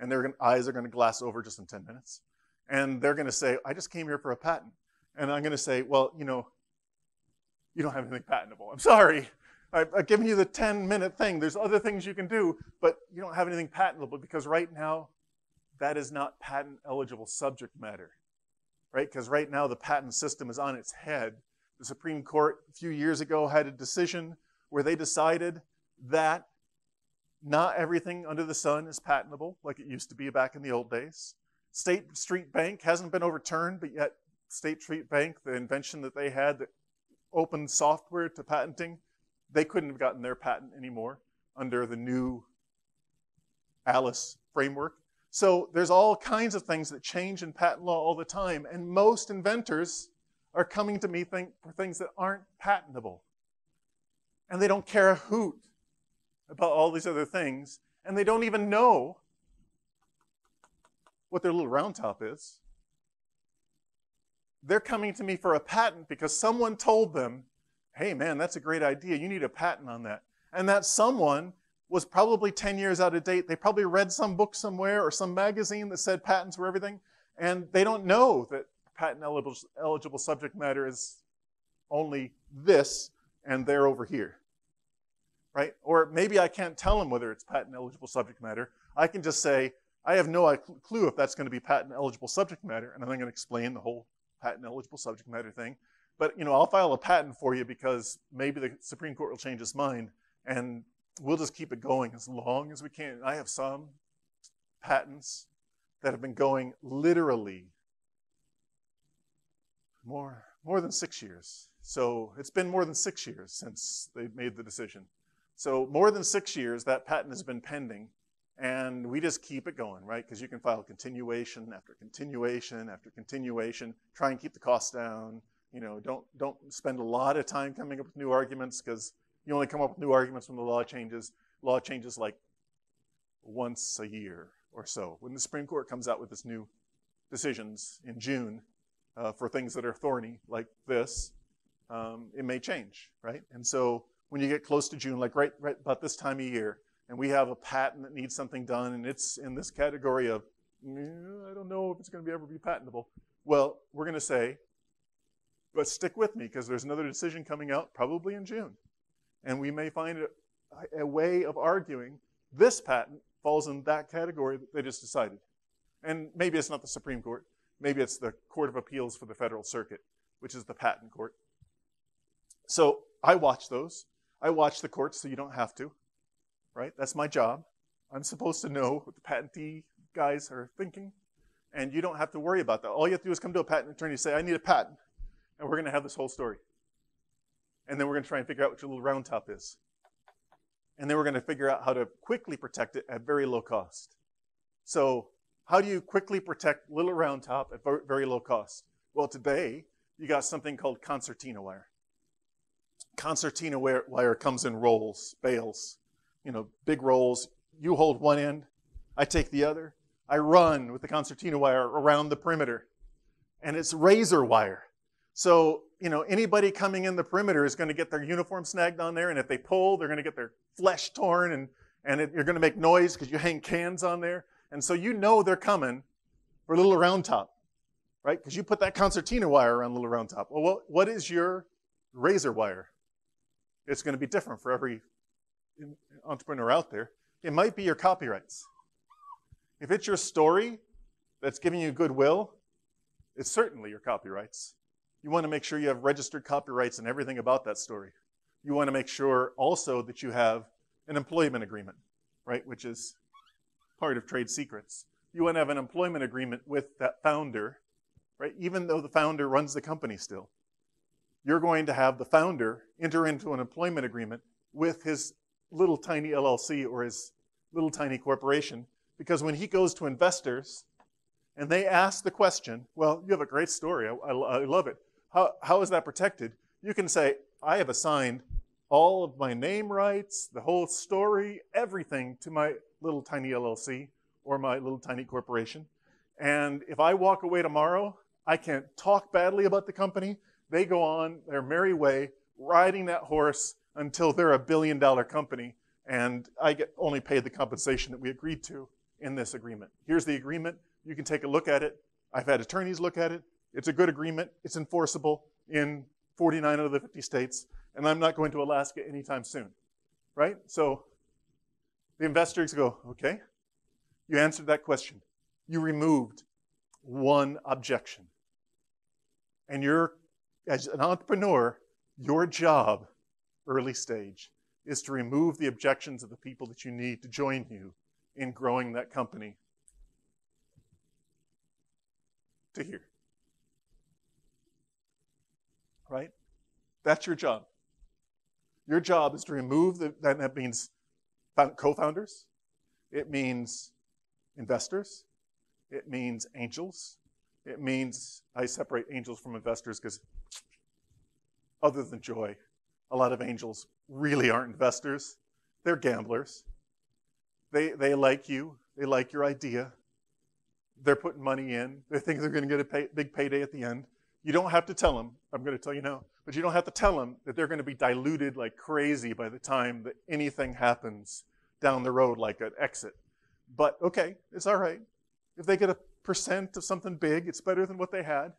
And their eyes are going to glass over just in 10 minutes. And they're going to say, I just came here for a patent. And I'm going to say, well, you know, you don't have anything patentable. I'm sorry. I've, I've given you the 10 minute thing. There's other things you can do, but you don't have anything patentable because right now, that is not patent eligible subject matter. Right? Because right now, the patent system is on its head. The Supreme Court a few years ago had a decision where they decided that not everything under the sun is patentable like it used to be back in the old days. State Street Bank hasn't been overturned, but yet State Street Bank, the invention that they had that opened software to patenting, they couldn't have gotten their patent anymore under the new Alice framework. So there's all kinds of things that change in patent law all the time, and most inventors are coming to me think, for things that aren't patentable. And they don't care a hoot about all these other things, and they don't even know what their little round top is. They're coming to me for a patent because someone told them, hey man, that's a great idea. You need a patent on that. And that someone was probably 10 years out of date. They probably read some book somewhere or some magazine that said patents were everything, and they don't know that patent eligible, eligible subject matter is only this and they're over here right? Or maybe I can't tell them whether it's patent eligible subject matter. I can just say, I have no clue if that's going to be patent eligible subject matter, and then I'm going to explain the whole patent eligible subject matter thing. But you know, I'll file a patent for you because maybe the Supreme Court will change its mind, and we'll just keep it going as long as we can. I have some patents that have been going literally more more than six years. So it's been more than six years since they made the decision. So more than six years, that patent has been pending, and we just keep it going, right? Because you can file continuation after continuation after continuation, try and keep the costs down. You know, don't don't spend a lot of time coming up with new arguments because you only come up with new arguments when the law changes. Law changes like once a year or so. When the Supreme Court comes out with its new decisions in June uh, for things that are thorny like this, um, it may change, right? And so when you get close to June, like right, right about this time of year, and we have a patent that needs something done, and it's in this category of, mm, I don't know if it's going to ever be patentable. Well, we're going to say, but stick with me because there's another decision coming out probably in June. And we may find a, a way of arguing this patent falls in that category that they just decided. And maybe it's not the Supreme Court. Maybe it's the Court of Appeals for the Federal Circuit, which is the patent court. So I watch those. I watch the courts so you don't have to, right? That's my job. I'm supposed to know what the patentee guys are thinking, and you don't have to worry about that. All you have to do is come to a patent attorney and say, I need a patent, and we're going to have this whole story. And then we're going to try and figure out what your little round top is. And then we're going to figure out how to quickly protect it at very low cost. So how do you quickly protect little round top at very low cost? Well, today, you got something called concertina wire. Concertina wire comes in rolls, bales, you know, big rolls. You hold one end, I take the other. I run with the concertina wire around the perimeter. And it's razor wire. So, you know, anybody coming in the perimeter is going to get their uniform snagged on there. And if they pull, they're going to get their flesh torn and, and it, you're going to make noise because you hang cans on there. And so you know they're coming for little round top, right? Because you put that concertina wire around little round top. Well, what, what is your razor wire? It's going to be different for every entrepreneur out there. It might be your copyrights. If it's your story that's giving you goodwill, it's certainly your copyrights. You want to make sure you have registered copyrights and everything about that story. You want to make sure also that you have an employment agreement, right, which is part of trade secrets. You want to have an employment agreement with that founder, right, even though the founder runs the company still you're going to have the founder enter into an employment agreement with his little tiny LLC or his little tiny corporation. Because when he goes to investors and they ask the question, well, you have a great story, I, I, I love it. How, how is that protected? You can say, I have assigned all of my name rights, the whole story, everything to my little tiny LLC or my little tiny corporation. And if I walk away tomorrow, I can't talk badly about the company. They go on their merry way, riding that horse until they're a billion dollar company, and I get only paid the compensation that we agreed to in this agreement. Here's the agreement. You can take a look at it. I've had attorneys look at it. It's a good agreement. It's enforceable in 49 out of the 50 states, and I'm not going to Alaska anytime soon. Right? So the investors go, okay, you answered that question. You removed one objection. And you're as an entrepreneur, your job, early stage, is to remove the objections of the people that you need to join you in growing that company to here. Right? That's your job. Your job is to remove the, that, that means co founders, it means investors, it means angels, it means I separate angels from investors because, other than joy, a lot of angels really aren't investors. They're gamblers. They, they like you, they like your idea. They're putting money in. They think they're going to get a pay, big payday at the end. You don't have to tell them, I'm going to tell you now, but you don't have to tell them that they're going to be diluted like crazy by the time that anything happens down the road, like an exit. But okay, it's all right. If they get a percent of something big. It's better than what they had.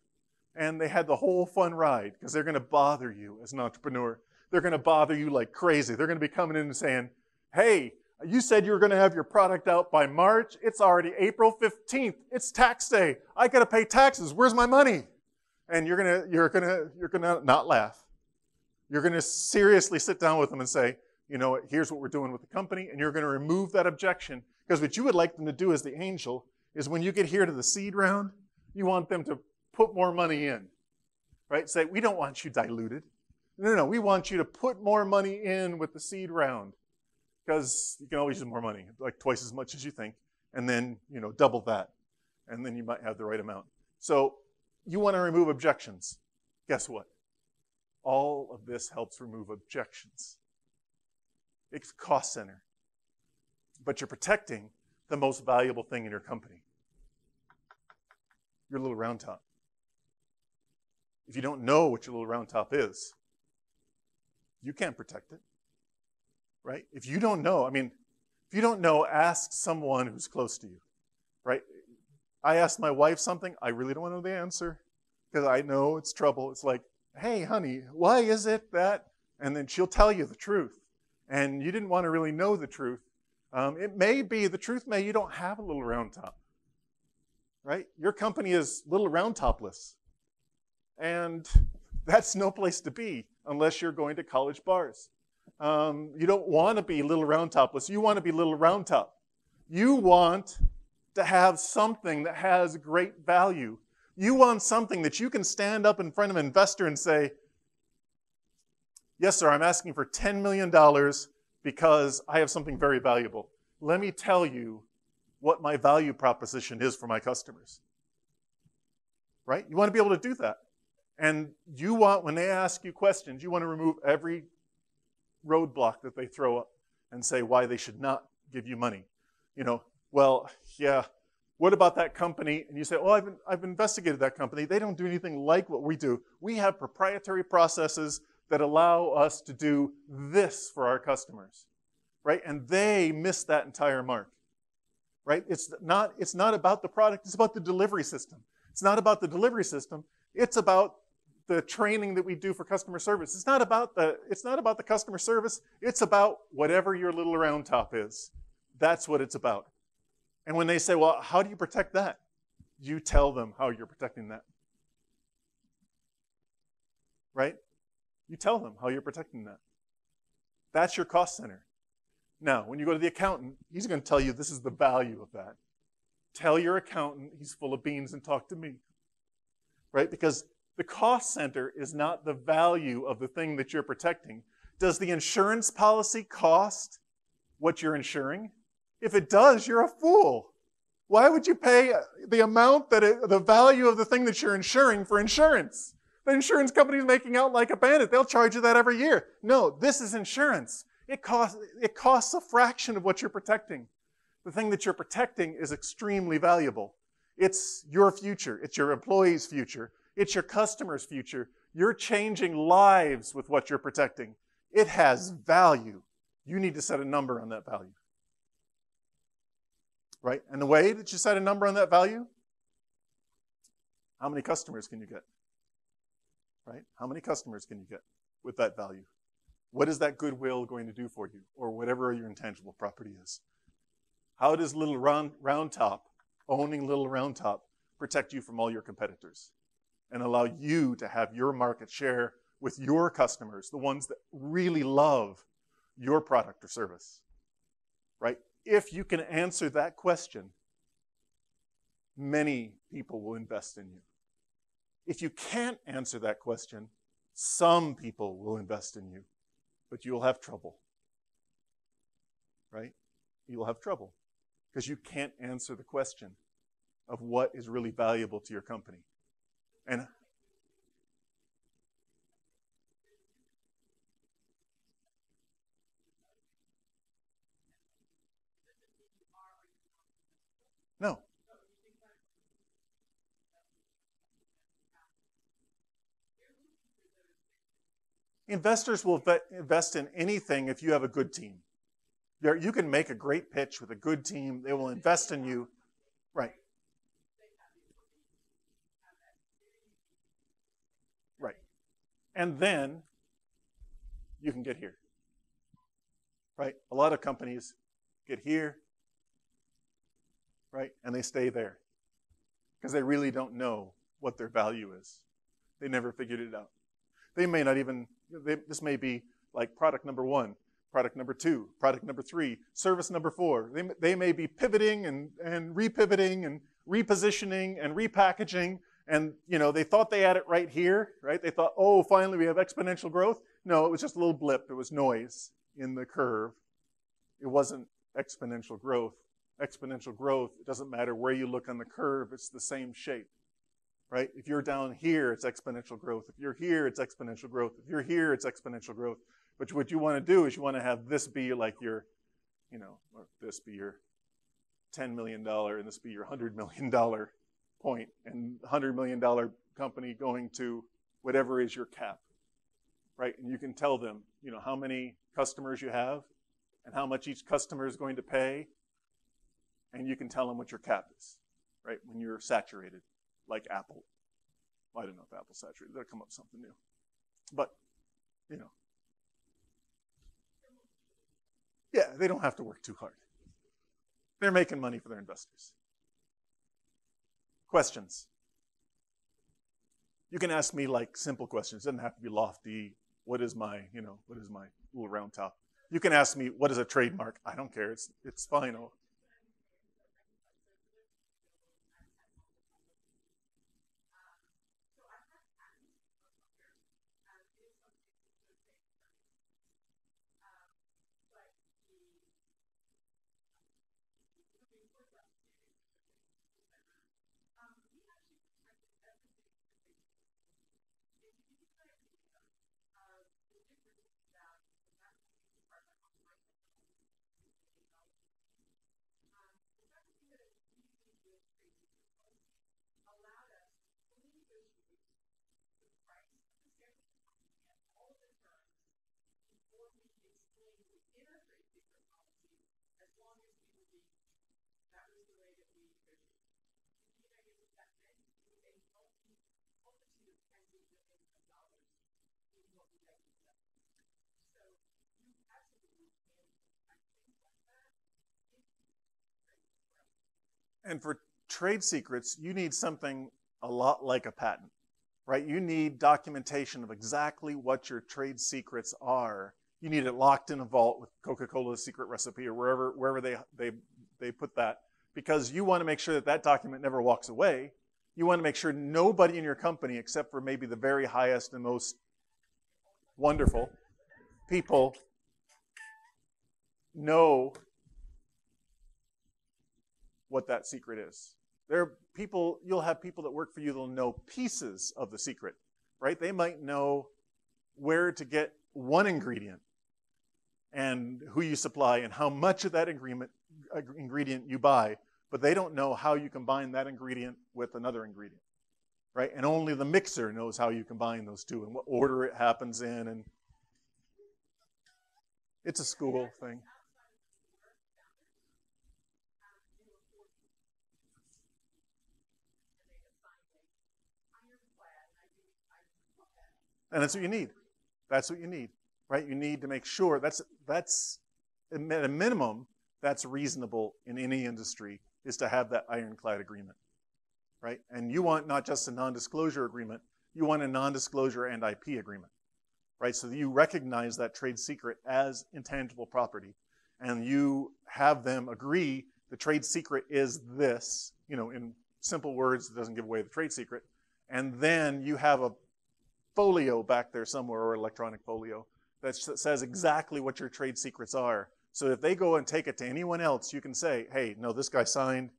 And they had the whole fun ride because they're going to bother you as an entrepreneur. They're going to bother you like crazy. They're going to be coming in and saying, hey, you said you were going to have your product out by March. It's already April 15th. It's tax day. I got to pay taxes. Where's my money? And you're going to, you're going to, you're going to not laugh. You're going to seriously sit down with them and say, you know, here's what we're doing with the company. And you're going to remove that objection because what you would like them to do as the angel is when you get here to the seed round, you want them to put more money in. right? Say, we don't want you diluted. No, no, no. We want you to put more money in with the seed round because you can always use more money, like twice as much as you think, and then, you know, double that. And then you might have the right amount. So you want to remove objections. Guess what? All of this helps remove objections. It's cost center. But you're protecting the most valuable thing in your company your little round top. If you don't know what your little round top is, you can't protect it. Right? If you don't know, I mean, if you don't know, ask someone who's close to you. Right? I asked my wife something, I really don't know the answer because I know it's trouble. It's like, hey, honey, why is it that? And then she'll tell you the truth. And you didn't want to really know the truth. Um, it may be, the truth may, you don't have a little round top right? Your company is little round topless. And *laughs* that's no place to be unless you're going to college bars. Um, you don't want to be little round topless. You want to be little round top. You want to have something that has great value. You want something that you can stand up in front of an investor and say, Yes, sir, I'm asking for $10 million because I have something very valuable. Let me tell you what my value proposition is for my customers. Right? You want to be able to do that. And you want, when they ask you questions, you want to remove every roadblock that they throw up and say why they should not give you money. You know, well, yeah, what about that company? And you say, well, I've, I've investigated that company. They don't do anything like what we do. We have proprietary processes that allow us to do this for our customers, right? And they miss that entire mark right? It's not, it's not about the product, it's about the delivery system. It's not about the delivery system, it's about the training that we do for customer service. It's not about the, it's not about the customer service, it's about whatever your little round top is. That's what it's about. And when they say, well, how do you protect that? You tell them how you're protecting that. Right? You tell them how you're protecting that. That's your cost center. Now, when you go to the accountant, he's going to tell you this is the value of that. Tell your accountant he's full of beans and talk to me. Right? Because the cost center is not the value of the thing that you're protecting. Does the insurance policy cost what you're insuring? If it does, you're a fool. Why would you pay uh, the amount that it, the value of the thing that you're insuring for insurance? The insurance company's making out like a bandit. They'll charge you that every year. No, this is insurance. It costs, it costs a fraction of what you're protecting. The thing that you're protecting is extremely valuable. It's your future, it's your employees' future, it's your customers' future. You're changing lives with what you're protecting. It has value. You need to set a number on that value. Right? And the way that you set a number on that value, how many customers can you get? Right? How many customers can you get with that value? What is that goodwill going to do for you, or whatever your intangible property is? How does little round, round top, owning little round top, protect you from all your competitors and allow you to have your market share with your customers, the ones that really love your product or service? Right? If you can answer that question, many people will invest in you. If you can't answer that question, some people will invest in you but you'll have trouble. Right? You'll have trouble because you can't answer the question of what is really valuable to your company. And no, Investors will invest in anything if you have a good team. You can make a great pitch with a good team. They will invest in you. Right. Right. And then you can get here. Right? A lot of companies get here, right? And they stay there because they really don't know what their value is. They never figured it out. They may not even, they, this may be like product number one, product number two, product number three, service number four. They, they may be pivoting and, and repivoting and repositioning and repackaging And you know, they thought they had it right here, right? They thought, oh, finally we have exponential growth. No, it was just a little blip. It was noise in the curve. It wasn't exponential growth. Exponential growth, it doesn't matter where you look on the curve, it's the same shape. Right? If you're down here, it's exponential growth. If you're here, it's exponential growth. If you're here, it's exponential growth. But what you want to do is you want to have this be like your, you know, or this be your $10 million and this be your $100 million point and $100 million company going to whatever is your cap, right? And you can tell them, you know, how many customers you have and how much each customer is going to pay. And you can tell them what your cap is, right? When you're saturated, like Apple. Well, I don't know if Apple's saturated. They'll come up with something new. But, you know. Yeah, they don't have to work too hard. They're making money for their investors. Questions? You can ask me like simple questions. It doesn't have to be lofty. What is my, you know, what is my little round top? You can ask me, what is a trademark? I don't care. It's, it's fine. And for trade secrets, you need something a lot like a patent, right? You need documentation of exactly what your trade secrets are. You need it locked in a vault with Coca-Cola's secret recipe or wherever, wherever they, they, they put that because you want to make sure that that document never walks away. You want to make sure nobody in your company, except for maybe the very highest and most wonderful people, know what that secret is. There are people, you'll have people that work for you that'll know pieces of the secret, right? They might know where to get one ingredient and who you supply and how much of that ingredient, ingredient you buy, but they don't know how you combine that ingredient with another ingredient, right? And only the mixer knows how you combine those two and what order it happens in. And it's a school thing. And that's what you need. That's what you need, right? You need to make sure that's that's at a minimum that's reasonable in any industry is to have that ironclad agreement, right? And you want not just a non-disclosure agreement, you want a non-disclosure and IP agreement, right? So you recognize that trade secret as intangible property, and you have them agree the trade secret is this, you know, in simple words, it doesn't give away the trade secret, and then you have a folio back there somewhere or electronic folio that says exactly what your trade secrets are. So if they go and take it to anyone else, you can say, hey, no, this guy signed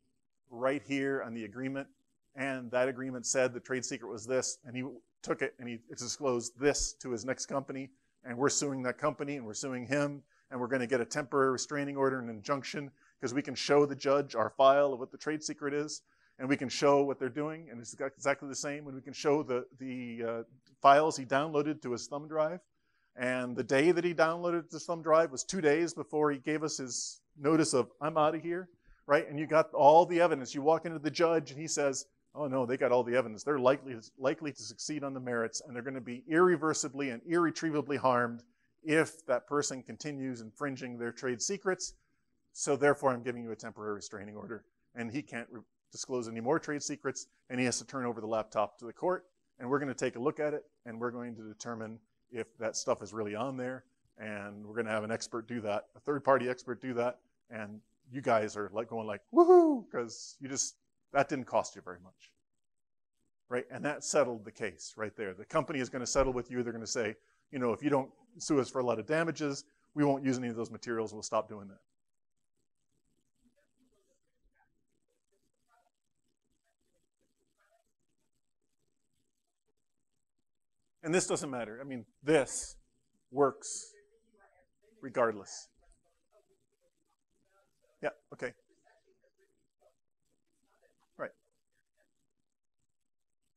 right here on the agreement, and that agreement said the trade secret was this, and he took it and he disclosed this to his next company, and we're suing that company and we're suing him, and we're going to get a temporary restraining order and injunction because we can show the judge our file of what the trade secret is, and we can show what they're doing, and it's exactly the same, and we can show the, the uh, files he downloaded to his thumb drive. And the day that he downloaded his thumb drive was two days before he gave us his notice of, I'm out of here, right? And you got all the evidence. You walk into the judge and he says, oh no, they got all the evidence. They're likely, likely to succeed on the merits and they're going to be irreversibly and irretrievably harmed if that person continues infringing their trade secrets. So therefore, I'm giving you a temporary restraining order. And he can't disclose any more trade secrets, and he has to turn over the laptop to the court, and we're going to take a look at it, and we're going to determine if that stuff is really on there, and we're going to have an expert do that, a third-party expert do that, and you guys are like going like woohoo because you just that didn't cost you very much, right? And that settled the case right there. The company is going to settle with you. They're going to say, you know, if you don't sue us for a lot of damages, we won't use any of those materials. We'll stop doing that. And this doesn't matter. I mean, this works regardless. Yeah, okay. Right.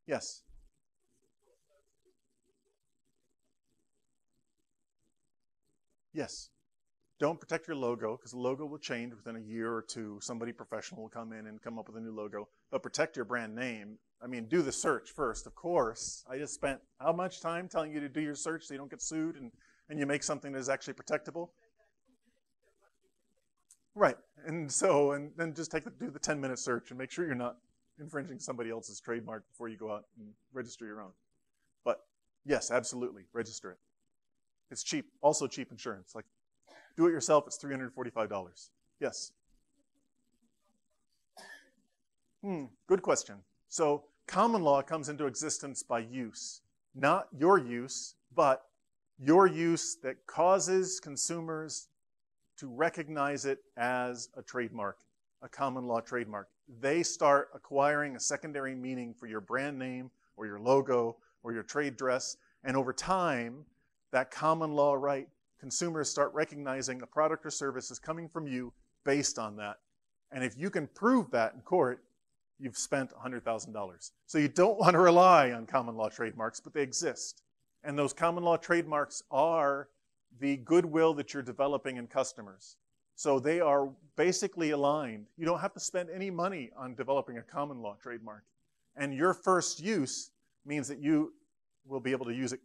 Yes. Yes. Don't protect your logo because the logo will change within a year or two. Somebody professional will come in and come up with a new logo. But protect your brand name. I mean, do the search first, of course. I just spent how much time telling you to do your search so you don't get sued and, and you make something that is actually protectable? Right. And so, and then just take the, do the 10 minute search and make sure you're not infringing somebody else's trademark before you go out and register your own. But yes, absolutely, register it. It's cheap, also cheap insurance. Like do it yourself, it's $345. Yes. Hmm, good question. So common law comes into existence by use. Not your use, but your use that causes consumers to recognize it as a trademark, a common law trademark. They start acquiring a secondary meaning for your brand name or your logo or your trade dress. And over time, that common law right consumers start recognizing a product or service is coming from you based on that. And if you can prove that in court, you've spent $100,000. So you don't want to rely on common law trademarks, but they exist. And those common law trademarks are the goodwill that you're developing in customers. So they are basically aligned. You don't have to spend any money on developing a common law trademark. And your first use means that you will be able to use it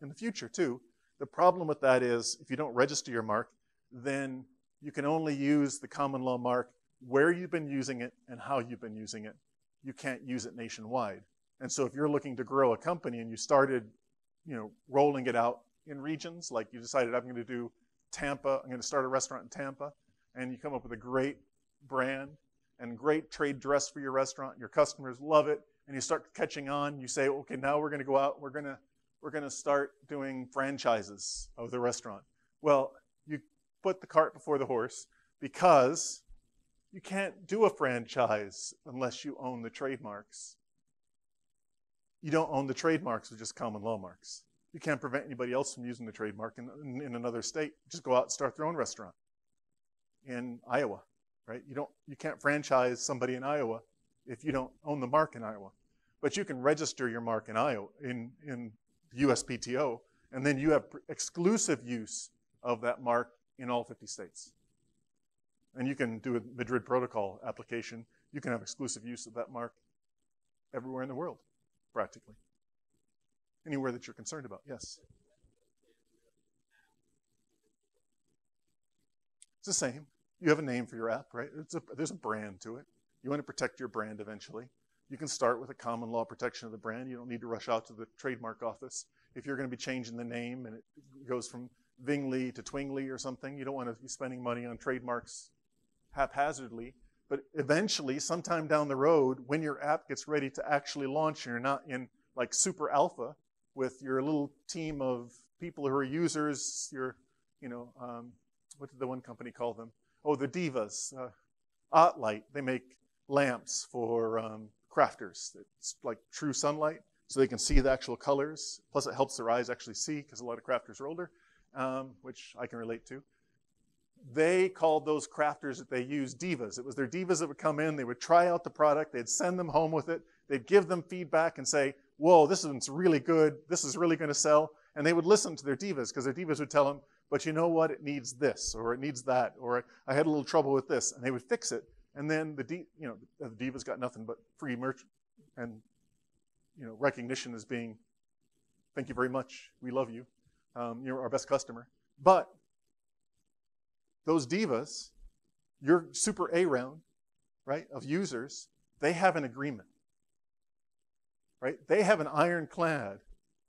in the future too. The problem with that is if you don't register your mark, then you can only use the common law mark where you've been using it and how you've been using it. You can't use it nationwide. And so if you're looking to grow a company and you started, you know, rolling it out in regions, like you decided I'm going to do Tampa, I'm going to start a restaurant in Tampa, and you come up with a great brand and great trade dress for your restaurant, your customers love it, and you start catching on, you say, okay, now we're going to go out, we're going to we're going to start doing franchises of the restaurant. Well, you put the cart before the horse because you can't do a franchise unless you own the trademarks. You don't own the trademarks, they're just common law marks. You can't prevent anybody else from using the trademark in, in, in another state. Just go out and start their own restaurant in Iowa, right? You don't, you can't franchise somebody in Iowa if you don't own the mark in Iowa. But you can register your mark in Iowa, in, in USPTO, and then you have exclusive use of that mark in all 50 states. And you can do a Madrid Protocol application. You can have exclusive use of that mark everywhere in the world, practically. Anywhere that you're concerned about, yes. It's the same. You have a name for your app, right? A, there's a brand to it. You want to protect your brand eventually. You can start with a common law protection of the brand. You don't need to rush out to the trademark office. If you're going to be changing the name and it goes from Vingley to Twingley or something, you don't want to be spending money on trademarks haphazardly. But eventually, sometime down the road, when your app gets ready to actually launch and you're not in like super alpha with your little team of people who are users, your, you know, um, what did the one company call them? Oh, the divas. Uh, OttLite, they make lamps for um, crafters. It's like true sunlight, so they can see the actual colors. Plus, it helps their eyes actually see because a lot of crafters are older, um, which I can relate to. They called those crafters that they used divas. It was their divas that would come in, they would try out the product, they'd send them home with it, they'd give them feedback and say, Whoa, this one's really good, this is really going to sell. And they would listen to their divas because their divas would tell them, But you know what? It needs this, or it needs that, or I had a little trouble with this. And they would fix it and then the you know the divas got nothing but free merch and you know recognition as being thank you very much. We love you. Um, you're our best customer. But those divas your super a round right of users they have an agreement right? They have an ironclad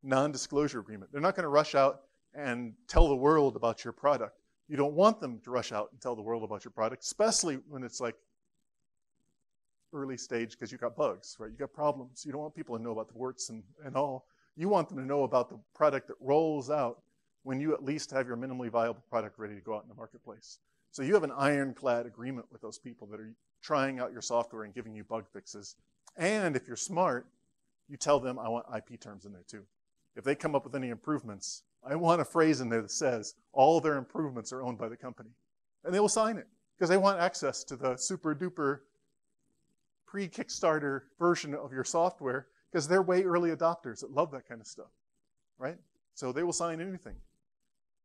non-disclosure agreement. They're not going to rush out and tell the world about your product. You don't want them to rush out and tell the world about your product especially when it's like early stage because you got bugs, right? You got problems. You don't want people to know about the warts and, and all. You want them to know about the product that rolls out when you at least have your minimally viable product ready to go out in the marketplace. So you have an ironclad agreement with those people that are trying out your software and giving you bug fixes. And if you're smart, you tell them, I want IP terms in there too. If they come up with any improvements, I want a phrase in there that says all their improvements are owned by the company. And they will sign it because they want access to the super duper pre Kickstarter version of your software because they're way early adopters that love that kind of stuff, right? So they will sign anything.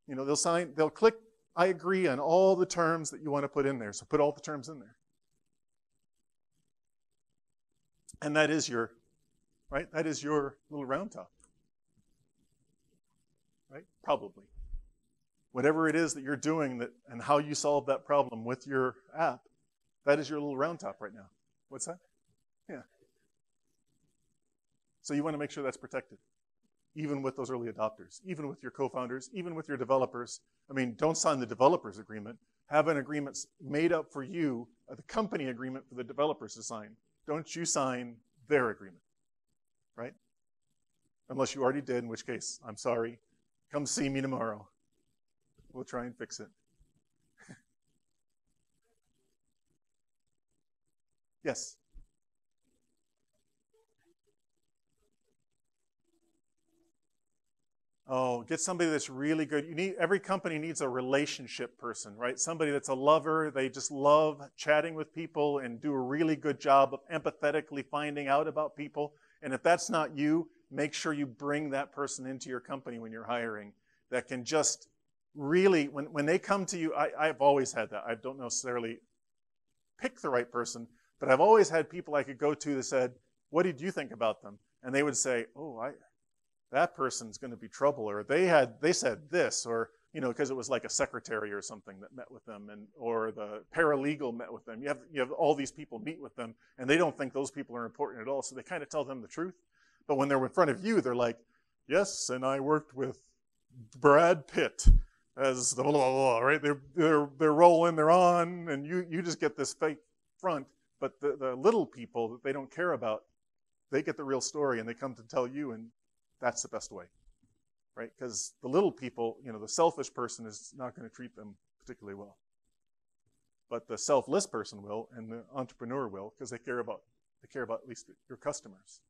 You know, they'll sign, they'll click, I agree on all the terms that you want to put in there. So put all the terms in there. And that is your, right? That is your little round top. Right? Probably. Whatever it is that you're doing that and how you solve that problem with your app, that is your little round top right now. What's that? Yeah. So you want to make sure that's protected, even with those early adopters, even with your co-founders, even with your developers. I mean, don't sign the developers agreement. Have an agreement made up for you, uh, the company agreement for the developers to sign. Don't you sign their agreement, right? Unless you already did, in which case, I'm sorry. Come see me tomorrow. We'll try and fix it. Yes. Oh, get somebody that's really good. You need every company needs a relationship person, right? Somebody that's a lover. They just love chatting with people and do a really good job of empathetically finding out about people. And if that's not you, make sure you bring that person into your company when you're hiring that can just really, when, when they come to you, I, I've always had that. I don't necessarily pick the right person, but I've always had people I could go to that said, What did you think about them? And they would say, Oh, I, that person's going to be trouble, or they had they said this, or you know, because it was like a secretary or something that met with them, and or the paralegal met with them. You have you have all these people meet with them, and they don't think those people are important at all, so they kind of tell them the truth. But when they're in front of you, they're like, "Yes, and I worked with Brad Pitt as the blah blah blah." Right? They're they're they're rolling, they're on, and you you just get this fake front. But the the little people that they don't care about, they get the real story, and they come to tell you, and that's the best way, right? Because the little people, you know, the selfish person is not going to treat them particularly well. But the selfless person will, and the entrepreneur will, because they care about they care about at least your customers.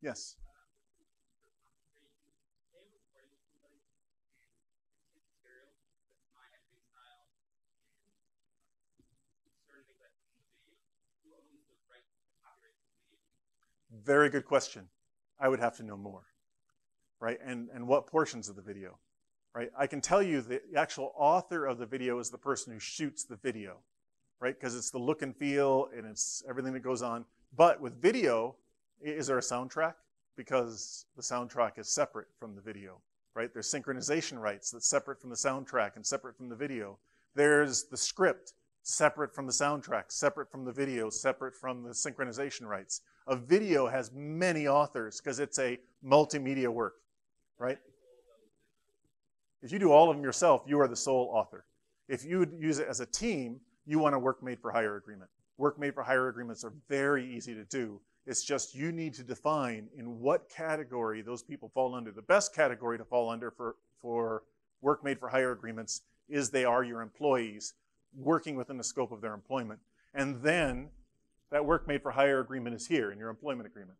Yes. Very good question. I would have to know more, right? And, and what portions of the video, right? I can tell you the actual author of the video is the person who shoots the video, right? Because it's the look and feel and it's everything that goes on. But with video, is there a soundtrack? Because the soundtrack is separate from the video, right? There's synchronization rights that's separate from the soundtrack and separate from the video. There's the script separate from the soundtrack, separate from the video, separate from the synchronization rights. A video has many authors because it's a multimedia work, right? If you do all of them yourself, you are the sole author. If you would use it as a team, you want a work made for hire agreement. Work made for hire agreements are very easy to do. It's just you need to define in what category those people fall under. The best category to fall under for, for work made for hire agreements is they are your employees working within the scope of their employment. And then that work made for hire agreement is here in your employment agreement.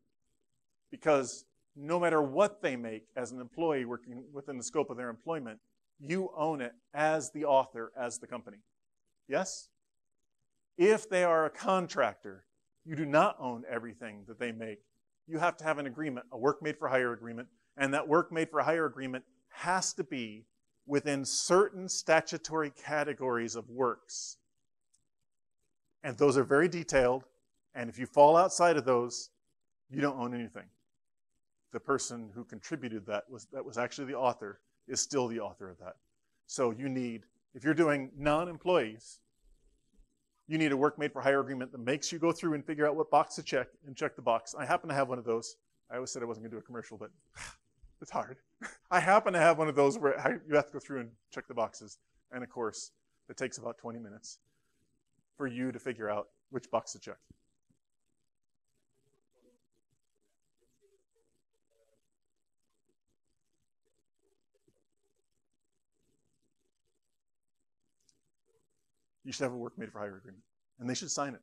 Because no matter what they make as an employee working within the scope of their employment, you own it as the author, as the company. Yes? If they are a contractor, you do not own everything that they make. You have to have an agreement, a work made for hire agreement, and that work made for hire agreement has to be within certain statutory categories of works. And those are very detailed, and if you fall outside of those, you don't own anything. The person who contributed that was that was actually the author is still the author of that. So you need, if you're doing non-employees, you need a work made for hire agreement that makes you go through and figure out what box to check and check the box. I happen to have one of those. I always said I wasn't going to do a commercial, but *sighs* it's hard. *laughs* I happen to have one of those where you have to go through and check the boxes. And of course, it takes about 20 minutes. for you to figure out which box to check. You should have a work made for hire agreement, and they should sign it.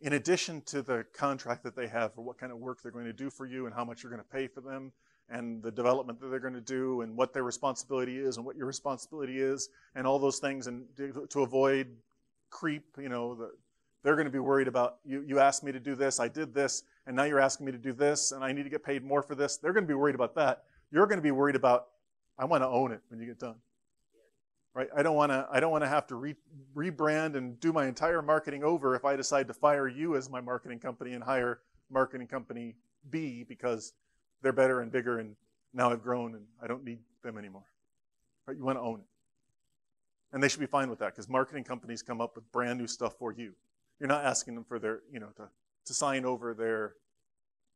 In addition to the contract that they have for what kind of work they're going to do for you and how much you're going to pay for them and the development that they're going to do and what their responsibility is and what your responsibility is and all those things and to avoid creep, you know, the, they're going to be worried about you, you asked me to do this, I did this, and now you're asking me to do this, and I need to get paid more for this. They're going to be worried about that. You're going to be worried about, I want to own it when you get done. Right? I don't want to I don't want to have to re, rebrand and do my entire marketing over if I decide to fire you as my marketing company and hire marketing company B because they're better and bigger and now I've grown and I don't need them anymore. Right? You want to own it. And they should be fine with that because marketing companies come up with brand new stuff for you. You're not asking them for their, you know, to, to sign over their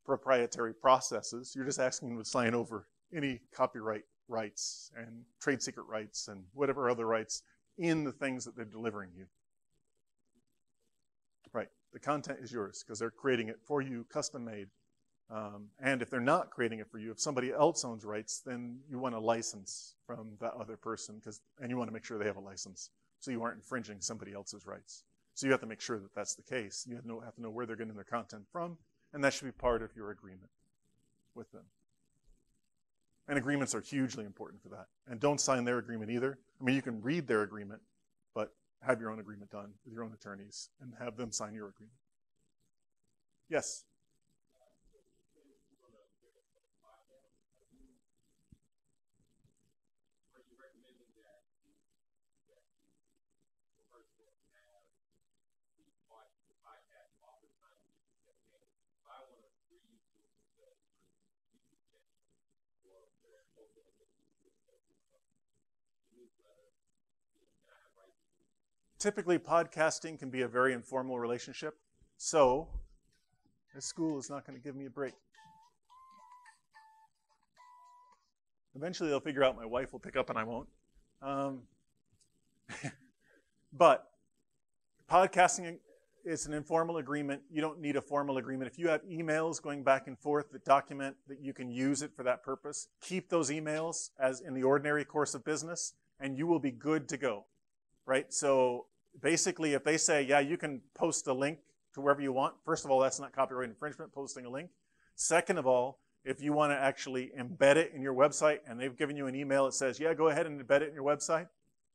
proprietary processes. You're just asking them to sign over any copyright rights and trade secret rights and whatever other rights in the things that they're delivering you. Right. The content is yours because they're creating it for you, custom made. Um, and if they're not creating it for you, if somebody else owns rights, then you want a license from that other person because, and you want to make sure they have a license so you aren't infringing somebody else's rights. So you have to make sure that that's the case. You have know, have to know where they're getting their content from, and that should be part of your agreement with them. And agreements are hugely important for that. And don't sign their agreement either. I mean, you can read their agreement, but have your own agreement done with your own attorneys and have them sign your agreement. Yes? Typically podcasting can be a very informal relationship. So, this school is not going to give me a break. Eventually, they'll figure out my wife will pick up and I won't. Um, *laughs* but podcasting is an informal agreement. You don't need a formal agreement. If you have emails going back and forth that document that you can use it for that purpose, keep those emails as in the ordinary course of business, and you will be good to go. Right? So basically, if they say, yeah, you can post a link to wherever you want, first of all, that's not copyright infringement, posting a link. Second of all, if you want to actually embed it in your website and they've given you an email that says, yeah, go ahead and embed it in your website,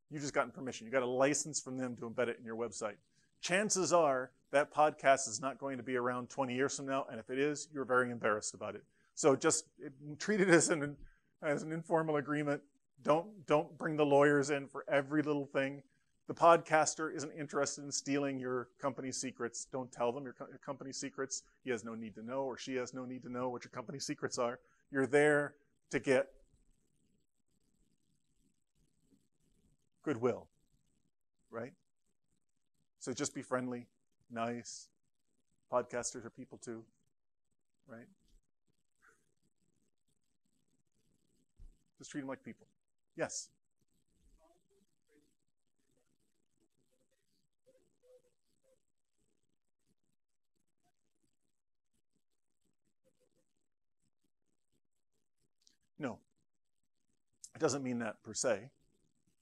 you've just gotten permission. You got a license from them to embed it in your website. Chances are that podcast is not going to be around 20 years from now, and if it is, you're very embarrassed about it. So just treat it as an, as an informal agreement. Don't, don't bring the lawyers in for every little thing. The podcaster isn't interested in stealing your company secrets. Don't tell them your, co- your company secrets. He has no need to know, or she has no need to know what your company secrets are. You're there to get goodwill, right? So just be friendly, nice. Podcasters are people too, right? Just treat them like people. Yes. No. It doesn't mean that per se,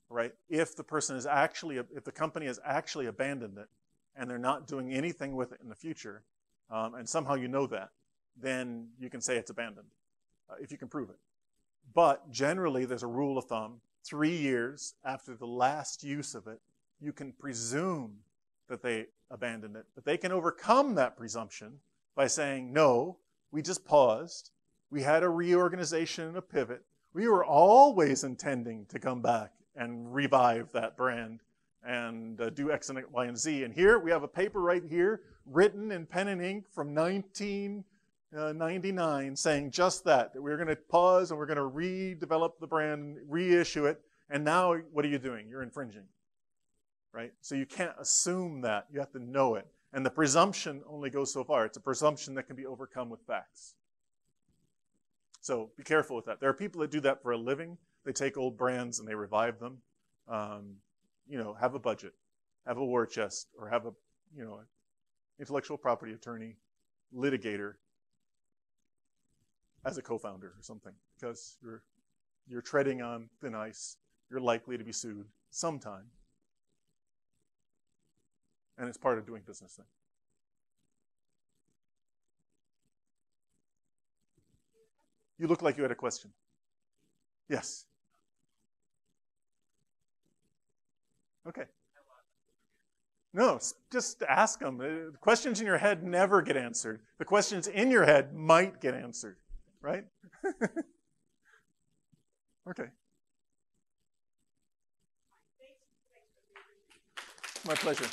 right? If the person is actually, if the company has actually abandoned it and they're not doing anything with it in the future, um, and somehow you know that, then you can say it's abandoned uh, if you can prove it. But generally, there's a rule of thumb three years after the last use of it, you can presume that they abandoned it. But they can overcome that presumption by saying, no, we just paused. We had a reorganization and a pivot. We were always intending to come back and revive that brand and uh, do X and Y and Z. And here we have a paper right here, written in pen and ink from 1999, uh, saying just that, that we're going to pause and we're going to redevelop the brand, reissue it. And now what are you doing? You're infringing, right? So you can't assume that. You have to know it. And the presumption only goes so far. It's a presumption that can be overcome with facts. So be careful with that. There are people that do that for a living. They take old brands and they revive them. Um, you know, have a budget. have a war chest or have a, you know, intellectual property attorney, litigator as a co-founder or something because you're you're treading on thin ice. You're likely to be sued sometime. And it's part of doing business then. You look like you had a question. Yes. Okay. No, just ask them. Uh, the questions in your head never get answered. The questions in your head might get answered, right? *laughs* okay. My pleasure.